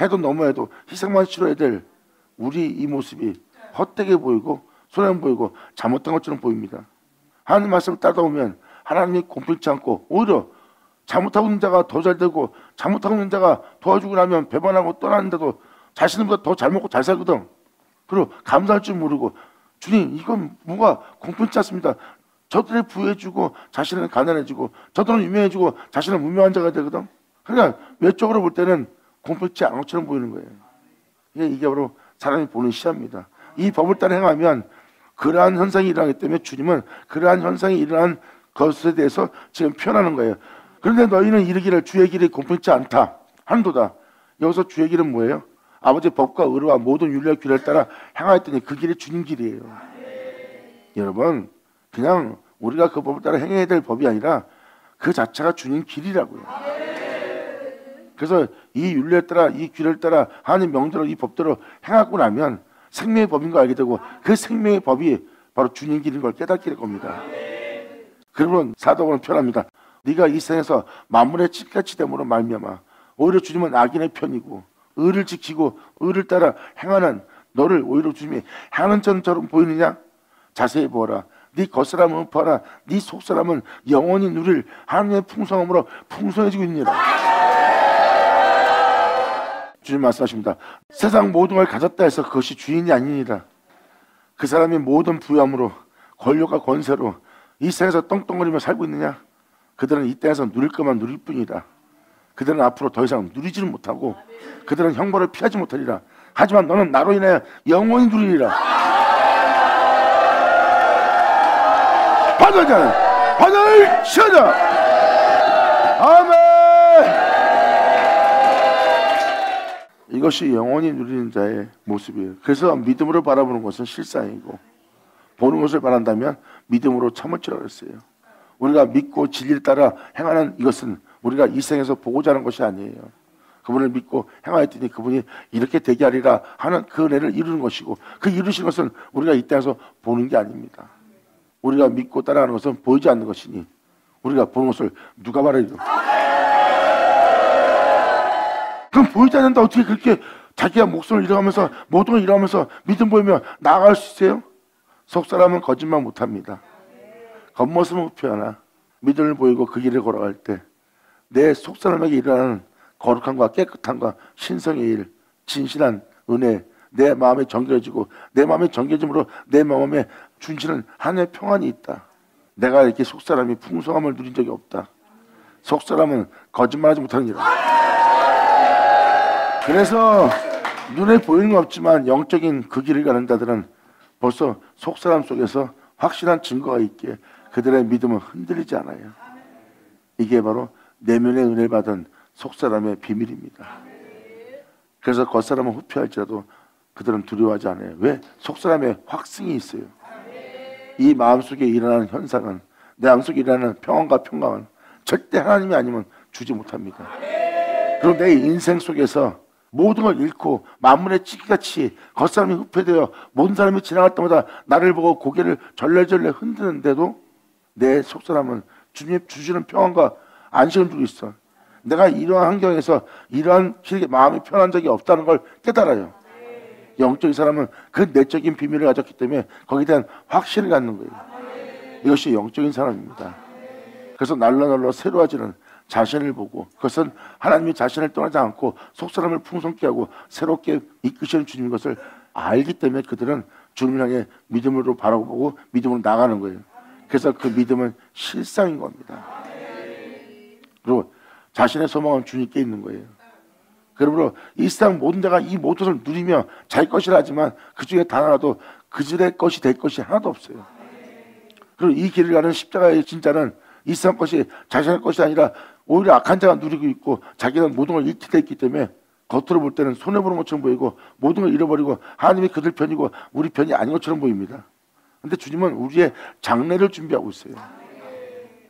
해도 너무 해도 희생만 치러야 될 우리 이 모습이 헛되게 보이고 손해 보이고 잘못한 것처럼 보입니다. 하나님 말씀을 따다 보면 하나님이 공평치 않고 오히려 잘못하고 있는 자가 더 잘 되고 잘못하고 있는 자가 도와주고 나면 배반하고 떠나는데도 자신보다 더 잘 먹고 잘 살거든. 그리고 감사할 줄 모르고 주님 이건 뭐가 공평치 않습니다. 저들이 부해주고 자신은 가난해지고 저들은 유명해지고 자신은 무명한 자가 되거든. 그러니까 외적으로 볼 때는 공평치 않은 것처럼 보이는 거예요. 이게 바로 사람이 보는 시야입니다. 이 법을 따라 행하면 그러한 현상이 일어나기 때문에 주님은 그러한 현상이 일어난 것에 대해서 지금 표현하는 거예요. 그런데 너희는 이르기를 주의 길이 공평치 않다. 한도다. 여기서 주의 길은 뭐예요? 아버지 법과 의로와 모든 윤리와 규례를 따라 행하였더니 그 길이 주님 길이에요. 여러분 그냥 우리가 그 법을 따라 행해야 될 법이 아니라 그 자체가 주님 길이라고요. 그래서 이 윤례에 따라 이 규례를 따라 하나님 명대로 이 법대로 행하고 나면 생명의 법인 걸 알게 되고 그 생명의 법이 바로 주님 길인 걸 깨닫게 될 겁니다. 그러면 사도는 표현합니다. 네가 이 세상에서 만물의 찌같이 됨으로 말미암아 오히려 주님은 악인의 편이고 의를 지키고 의를 따라 행하는 너를 오히려 주님이 향하는 전처럼 보이느냐? 자세히 보아라. 네 겉사람은 봐라. 네 속사람은 영원히 누릴 하나님의 풍성함으로 풍성해지고 있느니라. 주님 말씀하십니다. 세상 모든 걸 가졌다 해서 그것이 주인이 아니니라. 그 사람이 모든 부함으로 권력과 권세로 이 세상에서 떵떵거리며 살고 있느냐? 그들은 이 땅에서 누릴 것만 누릴 뿐이다. 그들은 앞으로 더 이상 누리지는 못하고 그들은 형벌을 피하지 못하리라. 하지만 너는 나로 인해 영원히 누리리라. 받아자, 받을 시하자. 아멘. 이것이 영원히 누리는 자의 모습이에요. 그래서 믿음으로 바라보는 것은 실상이고 보는 것을 바란다면 믿음으로 참을 줄 알았어요. 우리가 믿고 진리를 따라 행하는 이것은 우리가 이 생에서 보고자 하는 것이 아니에요. 그분을 믿고 행하였더니 그분이 이렇게 되게 하리라 하는 그 은혜를 이루는 것이고 그 이루신 것은 우리가 이 땅에서 보는 게 아닙니다. 우리가 믿고 따라가는 것은 보이지 않는 것이니 우리가 보는 것을 누가 말해요? 그럼 보이지 않는다 어떻게 그렇게 자기가 목숨을 잃어가면서 모든 걸 잃어가면서 믿음 보이며 나아갈 수 있어요? 속 사람은 거짓말 못합니다. 겉모습은 흡표하나 믿음을 보이고 그 길을 걸어갈 때 내 속사람에게 일어나는 거룩함과 깨끗함과 신성의 일, 진실한 은혜, 내 마음에 정겨지고 내 마음에 정겨짐으로 내 마음에 준시는 하나의 평안이 있다. 내가 이렇게 속사람이 풍성함을 누린 적이 없다. 속사람은 거짓말하지 못하는 일. 그래서 눈에 보이는 건 없지만 영적인 그 길을 가는 자들은 벌써 속사람 속에서 확실한 증거가 있기에 그들의 믿음은 흔들리지 않아요. 이게 바로 내면의 은혜를 받은 속사람의 비밀입니다. 그래서 겉사람은 후피할지라도 그들은 두려워하지 않아요. 왜? 속사람의 확승이 있어요. 이 마음속에 일어나는 현상은 내 마음속에 일어나는 평안과 평강은 절대 하나님이 아니면 주지 못합니다. 그리고 내 인생 속에서 모든 걸 잃고 만문의 찌기같이 겉사람이 흡해되어 모든 사람이 지나갈 때마다 나를 보고 고개를 절레절레 흔드는데도 내 속사람은 주님 주시는 평안과 안식을 주고 있어. 내가 이러한 환경에서 이러한 길게 마음이 편한 적이 없다는 걸 깨달아요. 영적인 사람은 그 내적인 비밀을 가졌기 때문에 거기에 대한 확신을 갖는 거예요. 이것이 영적인 사람입니다. 그래서 날로 날로 새로워지는 자신을 보고 그것은 하나님이 자신을 떠나지 않고 속사람을 풍성케 하고 새롭게 이끄시는 주님 것을 알기 때문에 그들은 주님을 향해 믿음으로 바라보고 믿음으로 나가는 거예요. 그래서 그 믿음은 실상인 겁니다. 그리고 자신의 소망은 주님께 있는 거예요. 그러므로 이 세상 모든 자가 이 모든 것을 누리며 자기 것이라 하지만 그 중에 단 하나도 그들의 것이 될 것이 하나도 없어요. 그리고 이 길을 가는 십자가의 진짜는 이 세상 것이 자신의 것이 아니라 오히려 악한 자가 누리고 있고 자기는 모든 걸 잃게 됐기 때문에 겉으로 볼 때는 손해보는 것처럼 보이고 모든 걸 잃어버리고 하나님이 그들 편이고 우리 편이 아닌 것처럼 보입니다. 근데 주님은 우리의 장래를 준비하고 있어요.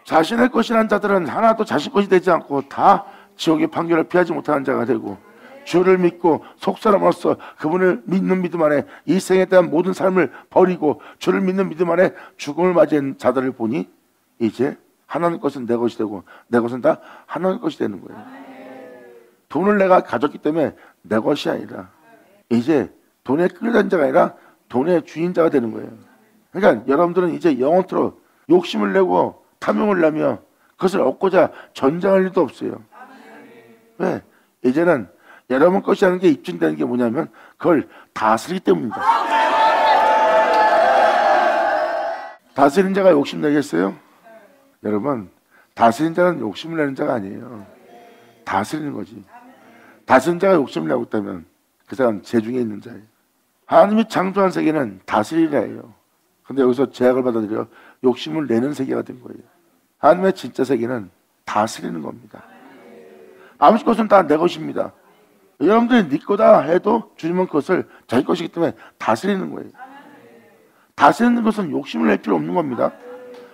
자신의 것이라는 자들은 하나도 자신 것이 되지 않고 다 지옥의 판결을 피하지 못하는 자가 되고 주를 믿고 속사람으로서 그분을 믿는 믿음 안에 이 생에 대한 모든 삶을 버리고 주를 믿는 믿음 안에 죽음을 맞이한 자들을 보니 이제 하나님 것은 내 것이 되고 내 것은 다 하나님 것이 되는 거예요. 돈을 내가 가졌기 때문에 내 것이 아니라 이제 돈에 끌려다닌 자가 아니라 돈의 주인자가 되는 거예요. 그러니까 여러분들은 이제 영원토록 욕심을 내고 탐욕을 내며 그것을 얻고자 전장할 일도 없어요. 왜? 이제는 여러분 것이 하는 게 입증되는 게 뭐냐면 그걸 다스리기 때문입니다. 다스리는 자가 욕심 내겠어요? 여러분 다스린 자는 욕심을 내는 자가 아니에요. 다스리는 거지. 다스린 자가 욕심을 내고 있다면 그 사람 재중에 있는 자예요. 하나님이 창조한 세계는 다스리라예요. 근데 여기서 제약을 받아들여 욕심을 내는 세계가 된 거예요. 하나님의 진짜 세계는 다스리는 겁니다. 아무 것은 다 내 것입니다. 여러분들이 네 거다 해도 주님은 그것을 자기 것이기 때문에 다스리는 거예요. 다스리는 것은 욕심을 낼 필요 없는 겁니다.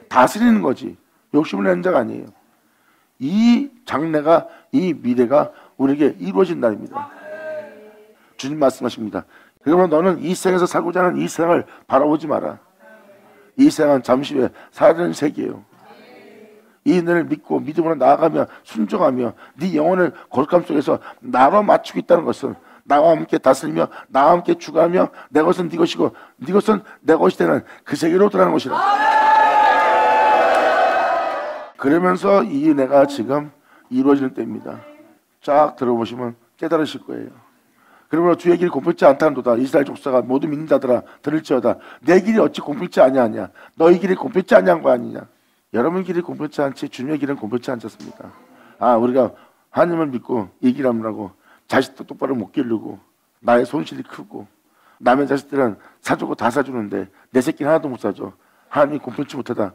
다스리는 거지. 욕심을 내는 자가 아니에요. 이 장래가 이 미래가 우리에게 이루어진 날입니다. 주님 말씀하십니다. 그러면 너는 이 생에서 살고자 하는 이 생을 바라보지 마라. 이 생은 잠시 후에 사라지는 세계예요. 이 은혜를 믿고 믿음으로 나아가며 순종하며 네 영혼을 거룩함 속에서 나로 맞추고 있다는 것은 나와 함께 다스리며 나와 함께 주가하며 내 것은 네 것이고 네 것은 내 것이 되는 그 세계로 들어가는 것이라. 그러면서 이 은혜가 지금 이루어지는 때입니다. 쫙 들어보시면 깨달으실 거예요. 그러므로 주의 길이 공평치 않다는도다. 이스라엘 족사가 모두 믿는 자들아 들을지어다. 내 길이 어찌 공평치 아니하냐. 너희 길이 공평치 아니한 거 아니냐. 여러분 길이 공평치 않지 주님의 길은 공평치 않습니다. 아 우리가 하나님을 믿고 이 길하느라고 자식도 똑바로 못 기르고 나의 손실이 크고 남의 자식들은 사주고 다 사주는데 내 새끼는 하나도 못 사줘. 하나님이 공평치 못하다.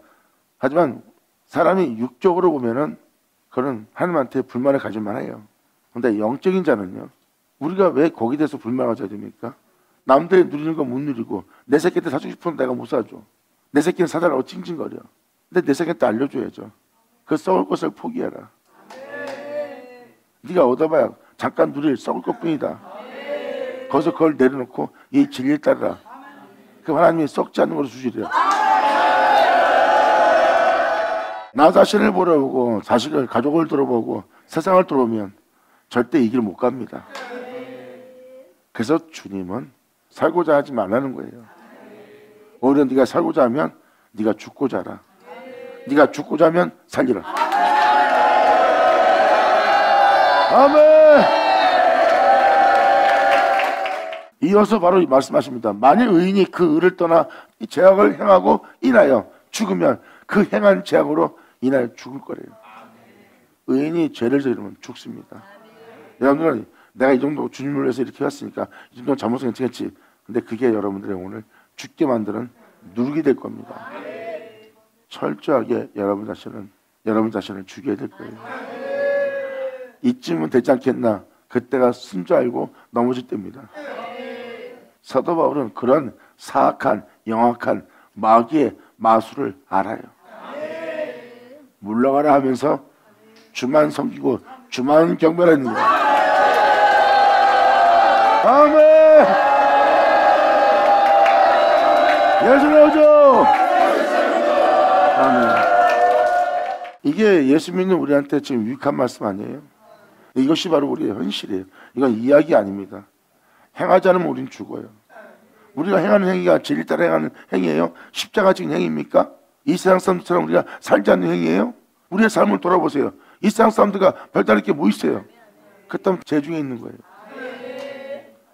하지만 사람이 육적으로 보면은 그는 하나님한테 불만을 가질 만해요. 근데 영적인 자는요. 우리가 왜 거기에 대해서 불만을 가져야 됩니까? 남들이 누리는 거못 누리고 내 새끼한테 사주고 싶은데 내가 못 사줘. 내 새끼는 사달라고 찡찡거려. 근데 내 새끼한테 알려줘야죠. 그 썩을 것을 포기해라. 네가 얻어봐야 잠깐 누릴 썩을 것뿐이다. 거기서 그걸 내려놓고 이 진리를 따르라. 그 하나님이 썩지 않는 걸로 주시리라. 나 자신을 보러보고 자식을 가족을 들어보고 세상을 들어보면 절대 이 길 못 갑니다. 그래서 주님은 살고자 하지 말라는 거예요. 오히려 네가 살고자 하면 네가 죽고자 하라. 네가 죽고자 하면 살리라. 아멘. 이어서 바로 말씀하십니다. 만일 의인이 그 의를 떠나 죄악을 행하고 인하여 죽으면 그 행한 죄악으로 인하여 죽을 거래요. 의인이 죄를 저지르면 죽습니다. 여러분들은 내가 이 정도 주님을 위해서 이렇게 왔으니까 이 정도 잘못을 괜찮겠지. 근데 그게 여러분들의 오늘 죽게 만드는 누르게 될 겁니다. 철저하게 여러분 자신은 여러분 자신을 죽여야 될 거예요. 이쯤은 되지 않겠나? 그때가 쓴줄 알고 넘어질 때입니다. 사도 바울은 그런 사악한 영악한 마귀의 마술을 알아요. 물러가라 하면서 주만 섬기고 주만 경배하는니다 아멘. 예수 나오죠. 아멘. 이게 예수 믿는 우리한테 지금 유익한 말씀 아니에요? 이것이 바로 우리의 현실이에요. 이건 이야기 아닙니다. 행하지 않으면 우린 죽어요. 우리가 행하는 행위가 진리 따라 행하는 행위예요? 십자가 지금 행위입니까? 이 세상 사람들처럼 우리가 살지 않는 행위예요? 우리의 삶을 돌아보세요. 이 세상 사람들과 별다를 게 뭐 있어요? 그다음 재중에 있는 거예요.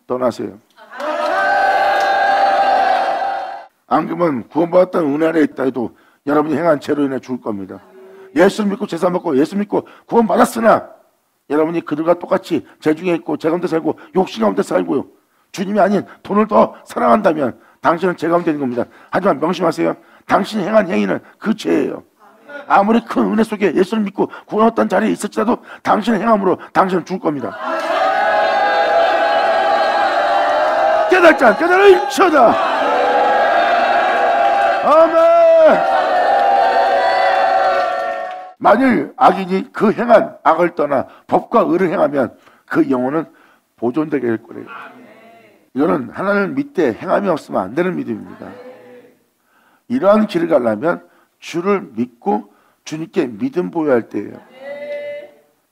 떠나세요. 안 그러면 구원받았다는 은혜 안에 있다 해도 여러분이 행한 죄로 인해 죽을 겁니다. 예수 믿고 제사 먹고 예수 믿고 구원받았으나 여러분이 그들과 똑같이 재중에 있고 제 가운데 살고 욕심 가운데 살고요. 주님이 아닌 돈을 더 사랑한다면 당신은 제 가운데 있는 겁니다. 하지만 명심하세요. 당신이 행한 행위는 그 죄예요. 아무리 큰 은혜 속에 예수를 믿고 구원했던 자리에 있을지라도 당신의 행함으로 당신은 죽을 겁니다. 깨달자 깨달아 일쳐다 아멘 만일 악인이 그 행한 악을 떠나 법과 의를 행하면 그 영혼은 보존되게 될 거래요 이거는 하나님을 믿되 행함이 없으면 안 되는 믿음입니다 이러한 길을 가려면 주를 믿고 주님께 믿음 보여할 때예요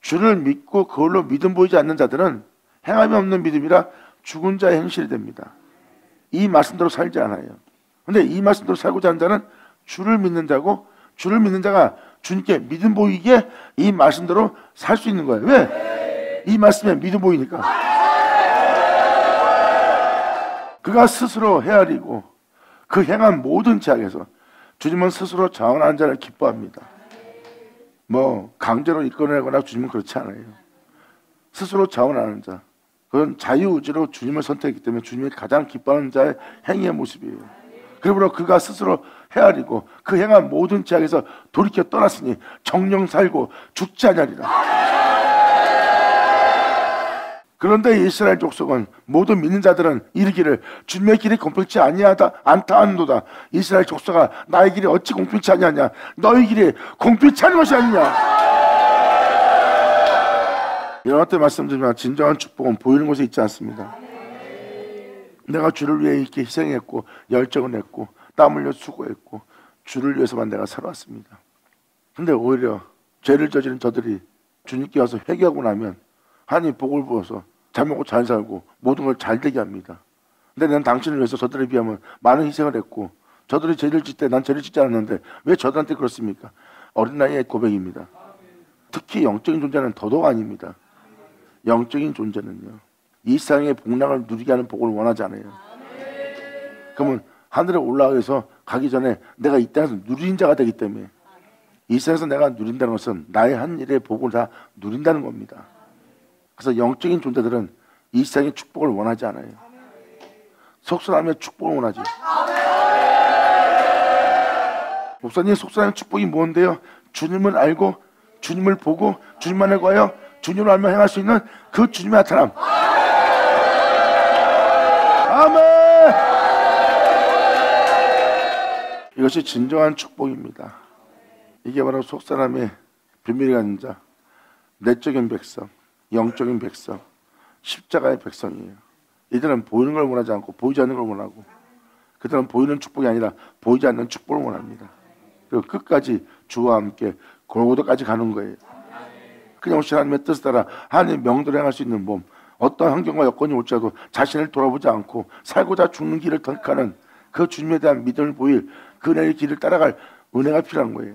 주를 믿고 그걸로 믿음 보이지 않는 자들은 행함이 없는 믿음이라 죽은 자의 행실이 됩니다. 이 말씀대로 살지 않아요. 근데 이 말씀대로 살고자 하는 자는 주를 믿는 자고 주를 믿는 자가 주님께 믿음 보이게 이 말씀대로 살 수 있는 거예요. 왜? 이 말씀에 믿음 보이니까. 그가 스스로 헤아리고 그 행한 모든 죄악에서 주님은 스스로 자원하는 자를 기뻐합니다. 뭐 강제로 이끌어내거나 주님은 그렇지 않아요. 스스로 자원하는 자. 그건 자유의지로 주님을 선택했기 때문에 주님이 가장 기뻐하는 자의 행위의 모습이에요. 그러므로 그가 스스로 헤아리고 그 행한 모든 죄악에서 돌이켜 떠났으니 정령 살고 죽지 않으리라. 그런데 이스라엘 족속은 모두 믿는 자들은 이르기를 주님의 길이 공평치 아니하다 않다 하는도다. 이스라엘 족속아 나의 길이 어찌 공평치 아니하냐? 너희 길이 공평치 않은 것이 아니냐? 이런 것들 말씀드리면 진정한 축복은 보이는 곳에 있지 않습니다. 내가 주를 위해 이렇게 희생했고 열정을 냈고 땀 흘려 수고했고 주를 위해서만 내가 살아왔습니다. 근데 오히려 죄를 저지른 저들이 주님께 와서 회개하고 나면 하나님 복을 부어서 잘 먹고 잘 살고 모든 걸 잘 되게 합니다. 근데 난 당신을 위해서 저들에 비하면 많은 희생을 했고 저들이 죄를 짓때 난 죄를 짓지 않았는데 왜 저들한테 그렇습니까? 어린 나이의 고백입니다. 특히 영적인 존재는 더더욱 아닙니다. 영적인 존재는요. 이 세상의 복락을 누리게 하는 복을 원하지 않아요. 그러면 하늘에 올라가서 가기 전에 내가 이 땅에서 누린 자가 되기 때문에 이 세상에서 내가 누린다는 것은 나의 한 일의 복을 다 누린다는 겁니다. 그래서 영적인 존재들은 이 세상의 축복을 원하지 않아요. 속설하면 축복을 원하지. 목사님 속설하면 축복이 뭔데요? 주님을 알고 주님을 보고 주님만을 구하여 주님을 알면 행할 수 있는 그 주님의 나타남. 아멘. 이것이 진정한 축복입니다. 이게 바로 속사람의 비밀이 가진 자, 내적인 백성, 영적인 백성, 십자가의 백성이에요. 이들은 보이는 걸 원하지 않고 보이지 않는 걸 원하고 그들은 보이는 축복이 아니라 보이지 않는 축복을 원합니다. 그리고 끝까지 주와 함께 골고다까지 가는 거예요. 그냥 오신 하나님의 뜻을 따라 하나님의 명도를 행할 수 있는 몸 어떤 환경과 여건이 올지라도 자신을 돌아보지 않고 살고자 죽는 길을 선택하는 그 주님에 대한 믿음을 보일 그네의 길을 따라갈 은혜가 필요한 거예요.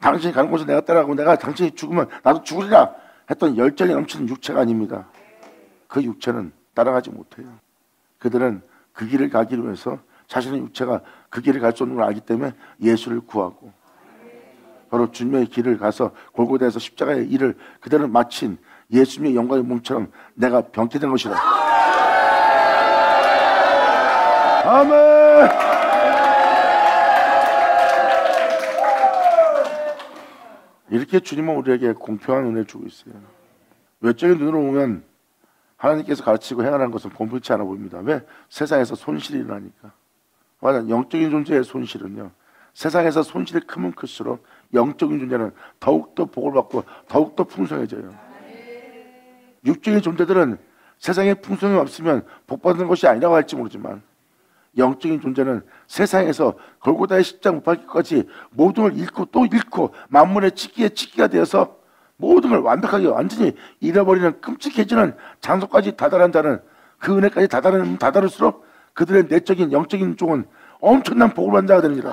당신이 가는 곳에 내가 따라가고 내가 당신이 죽으면 나도 죽으리라 했던 열정이 넘치는 육체가 아닙니다. 그 육체는 따라가지 못해요. 그들은 그 길을 가기 위해서 자신의 육체가 그 길을 갈 수 없는 걸 알기 때문에 예수를 구하고 바로 주님의 길을 가서 골고다에서 십자가의 일을 그들은 마친 예수님의 영광의 몸처럼 내가 병태된 것이다. 아멘. 이렇게 주님은 우리에게 공평한 은혜를 주고 있어요. 외적인 눈으로 보면 하나님께서 가르치고 행하는 것은 공평치 않아 보입니다. 왜? 세상에서 손실이 일어나니까. 맞아. 영적인 존재의 손실은요. 세상에서 손실이 크면 클수록 영적인 존재는 더욱더 복을 받고 더욱더 풍성해져요. 육적인 존재들은 세상에 풍성이 없으면 복 받는 것이 아니라고 할지 모르지만 영적인 존재는 세상에서 골고다의 십장 못 받기까지 모든 걸 잃고 또 잃고 만물의 찍기에 찍기가 되어서 모든 걸 완벽하게 완전히 잃어버리는 끔찍해지는 장소까지 다다른 자는 그 은혜까지 다다르면 다다를수록 그들의 내적인 영적인 쪽은 엄청난 복을 받는 자가 되느니라.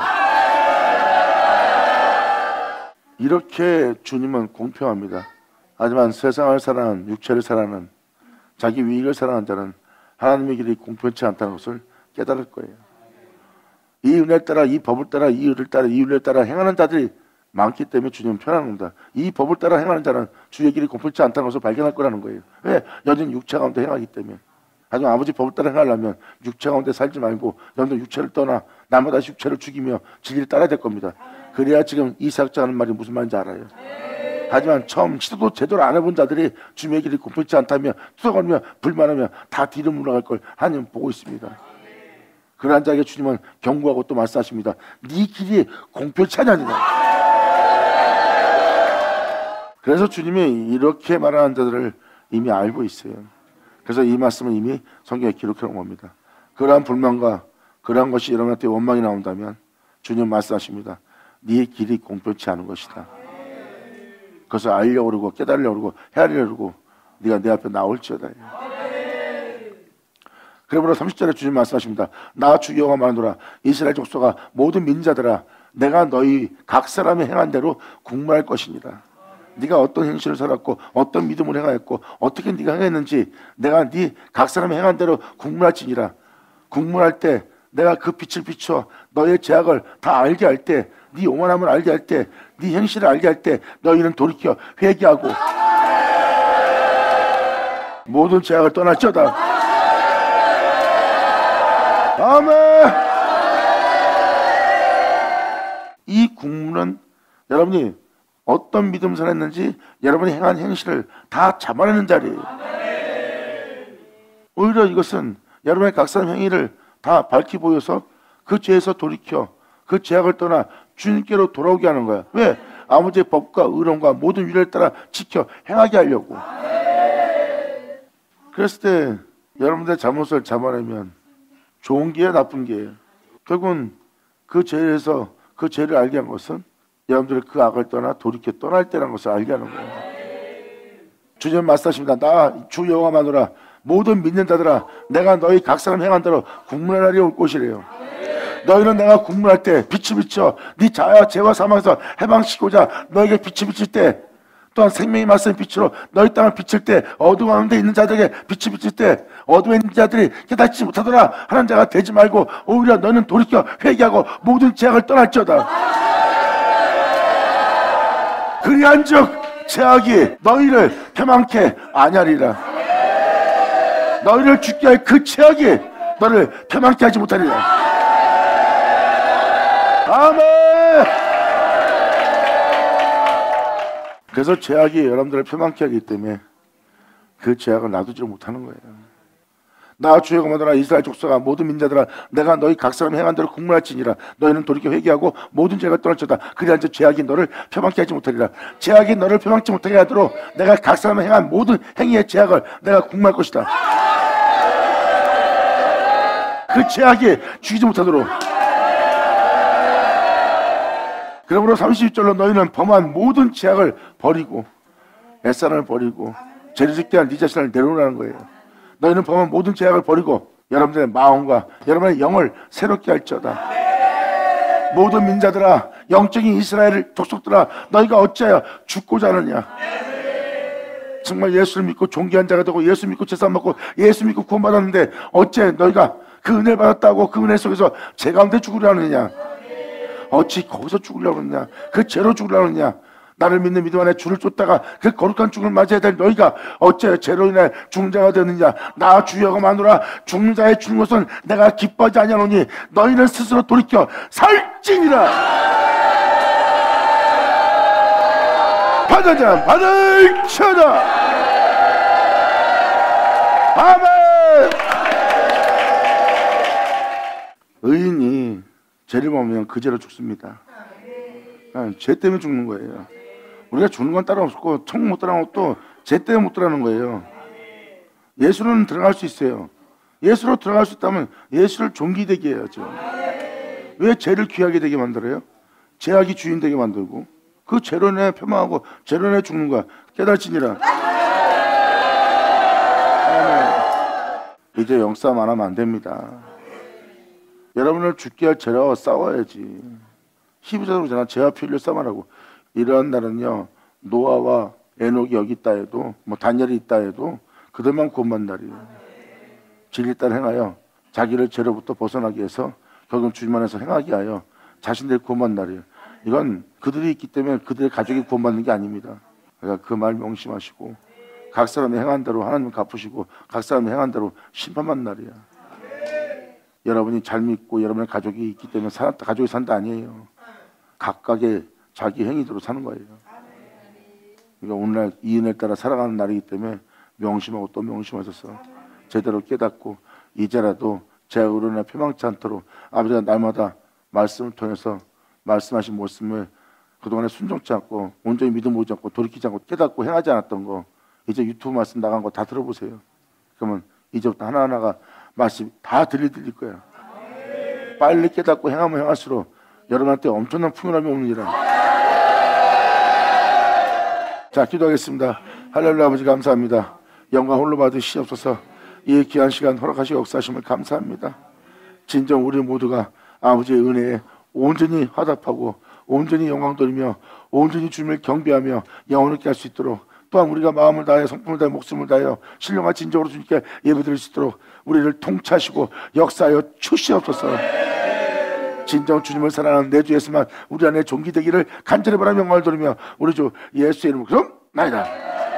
이렇게 주님은 공평합니다. 하지만 세상을 사랑하는 육체를 사랑하는 자기 위익을 사랑하는 자는 하나님의 길이 공평치 않다는 것을 깨달을 거예요. 이 은혜를 따라 이 법을 따라 이 의를 따라 이 은혜를 따라 행하는 자들이 많기 때문에 주님은 편한 겁니다. 이 법을 따라 행하는 자는 주의 길이 공평치 않다는 것을 발견할 거라는 거예요. 왜? 여전히 육체 가운데 행하기 때문에. 하지만 아버지 법을 따라 행하려면 육체 가운데 살지 말고 여러분 육체를 떠나 나마다 육체를 죽이며 진리를 따라야 될 겁니다. 그래야 지금 이 사역자 하는 말이 무슨 말인지 알아요. 하지만 처음 시도도 제대로 안 해본 자들이 주님의 길이 공평치 않다며 투석하며 불만하며 다 뒤로 물러갈 걸 하나님 보고 있습니다. 그러한 자에게 주님은 경고하고 또 말씀하십니다. 네 길이 공평치 않느니라. 그래서 주님이 이렇게 말하는 자들을 이미 알고 있어요. 그래서 이 말씀을 이미 성경에 기록해 놓은 겁니다. 그러한 불만과 그러한 것이 여러분한테 원망이 나온다면 주님 말씀하십니다. 네 길이 공평치 않은 것이다. 그것을 알려고 그러고 깨달으려고 그러고 헤아리려고 네가 내 앞에 나올지어다. 그러므로 30절에 주님 말씀하십니다. 나 주여가 말하노라 이스라엘 족속아 모든 민자들아 내가 너희 각 사람이 행한 대로 국문할 것이니라. 네가 어떤 행실을 살았고 어떤 믿음을 행하였고 어떻게 네가 행했는지 내가 네 각 사람이 행한 대로 국문할지니라. 국문할 때 내가 그 빛을 비춰 너의 죄악을 다 알게 할 때, 네 오만함을 알게 할 때, 네 행실을 알게 할 때 너희는 돌이켜 회개하고 모든 죄악을 떠날지어다. 아멘. 이 국문은 여러분이 어떤 믿음 살았는지 여러분이 행한 행실을 다 잡아내는 자리예요. 오히려 이것은 여러분의 각사람 행위를 다 밝히 보여서 그 죄에서 돌이켜 그 죄악을 떠나 주님께로 돌아오게 하는 거야. 왜? 아버지의 법과 의론과 모든 위를 따라 지켜 행하게 하려고. 그랬을 때 여러분들의 잘못을 잡아내면 좋은 게요, 나쁜 게요. 결국은 그 죄에서 그 죄를 알게 한 것은 여러분들의 그 악을 떠나 돌이켜 떠날 때라는 것을 알게 하는 거예요. 주님 말씀하십니다. 나 주 여호와 마누라 모든 믿는 자들아 내가 너희 각 사람 행한 대로 국문의 날이 올 것이래요. 너희는 내가 국문할 때 빛이 비쳐 네 자야 죄와 사망에서 해방시키고자 너에게 빛이 비칠 때 또한 생명의 말씀 빛으로 너희 땅을 비칠 때 어두운 가운데 있는 자들에게 빛이 비칠 때 어두운 있는 자들이 깨닫지 못하더라. 하는 자가 되지 말고 오히려 너는 돌이켜 회개하고 모든 죄악을 떠날지어다. 그리한즉 죄악이 너희를 패망케 아니하리라. 너희를 죽게 할 그 죄악이 너를 패망케 하지 못하리라. 아멘 그래서 죄악이 여러분들을 표만케 하기 때문에 그 죄악을 놔두지 못하는 거예요. 나 주의 거마더라 이스라엘 족속아 모든 민자들아 내가 너희 각 사람 행한 대로 국문할지니라. 너희는 돌이켜 회개하고 모든 죄가 떠날지다. 이제 죄악이 너를 표방케 하지 못하리라. 죄악이 너를 표방치 못하게 하도록 내가 각 사람 행한 모든 행위의 죄악을 내가 국문할 것이다. 그 죄악이 죽이지 못하도록 그러므로 30절로 너희는 범한 모든 죄악을 버리고 애산을 버리고 죄를 짓게 한 네 자신을 내놓으라는 거예요. 너희는 범한 모든 죄악을 버리고 여러분들의 마음과 여러분의 영을 새롭게 할지어다. 모든 민자들아 영적인 이스라엘 족속들아 너희가 어찌하여 죽고자 하느냐 정말 예수를 믿고 존귀한 자가 되고 예수 믿고 제사 먹고 예수 믿고 구원받았는데 어째 너희가 그 은혜를 받았다고 그 은혜 속에서 죄 가운데 죽으려 하느냐 어찌 거기서 죽으려고 그러냐? 그 죄로 죽으려고 그러냐? 나를 믿는 믿음 안에 주를 쫓다가 그 거룩한 죽음을 맞이해야 될 너희가 어째 죄로 인해 죽는 자가 되느냐? 나 주여가 마누라 죽는 자의 죽는 것은 내가 기뻐하지 아니하노니 너희는 스스로 돌이켜 살찌니라. 받아자 받을 쳐라. 아멘. 의인이 죄를 범하면 그 죄로 죽습니다. 아, 죄 때문에 죽는 거예요. 우리가 죽는 건 따로 없고 천국 못 들어가는 것도 죄 때문에 못 들어가는 거예요. 예수는 들어갈 수 있어요. 예수로 들어갈 수 있다면 예수를 존귀되게 해야죠. 왜 죄를 귀하게 되게 만들어요? 죄악이 주인 되게 만들고 그 죄로 내 폄하하고 죄로 내 죽는 거야. 깨달지니라. 이제 영싸움 안 하면 안 됩니다. 여러분을 죽게 할 죄와 싸워야지. 히브리서로 잖아 죄와 피 흘려 싸움하라고. 이러한 날은요. 노아와 에녹이 여기 있다 해도 뭐 다니엘이 있다 해도 그들만 구원받는 날이에요. 진리 따라 행하여 자기를 죄로부터 벗어나기 위해서 결국 주님 안에서 행하게 하여 자신들이 구원받는 날이에요. 이건 그들이 있기 때문에 그들의 가족이 구원받는 게 아닙니다. 그러니까 그 말 명심하시고 각 사람이 행한 대로 하나님 갚으시고 각 사람이 행한 대로 심판받는 날이야. 여러분이 잘 믿고 여러분의 가족이 있기 때문에 사, 가족이 산다 아니에요. 각각의 자기 행위대로 사는 거예요. 그러니까 오늘날 이 은혜를 따라 살아가는 날이기 때문에 명심하고 또 명심하셔서 제대로 깨닫고 이제라도 제으로나 표망치 않도록 아버지가 날마다 말씀을 통해서 말씀하신 모습을 그동안에 순종치 않고 온전히 믿음 보지 않고 돌이키지 않고 깨닫고 행하지 않았던 거 이제 유튜브 말씀 나간 거 다 들어보세요. 그러면 이제부터 하나하나가 말씀 다 들릴 거야. 빨리 깨닫고 행하면 행할수록 여러분한테 엄청난 풍요함이 오느니라. 자, 기도하겠습니다. 할렐루야 아버지 감사합니다. 영광 홀로 받으시옵소서. 이 귀한 시간 허락하시 역사하심을 감사합니다. 진정 우리 모두가 아버지의 은혜에 온전히 화답하고 온전히 영광 돌리며 온전히 주님을 경배하며 영혼을 깨할 수 있도록 또한 우리가 마음을 다해 성품을 다해 목숨을 다하여 신령한 진정으로 주님께 예배드릴 수 있도록 우리를 통치하시고 역사하여 주시옵소서. 진정 주님을 사랑하는 내 주 예수만 우리 안에 종기되기를 간절히 바라며 영광을 돌리며 우리 주 예수의 이름으로 나이다.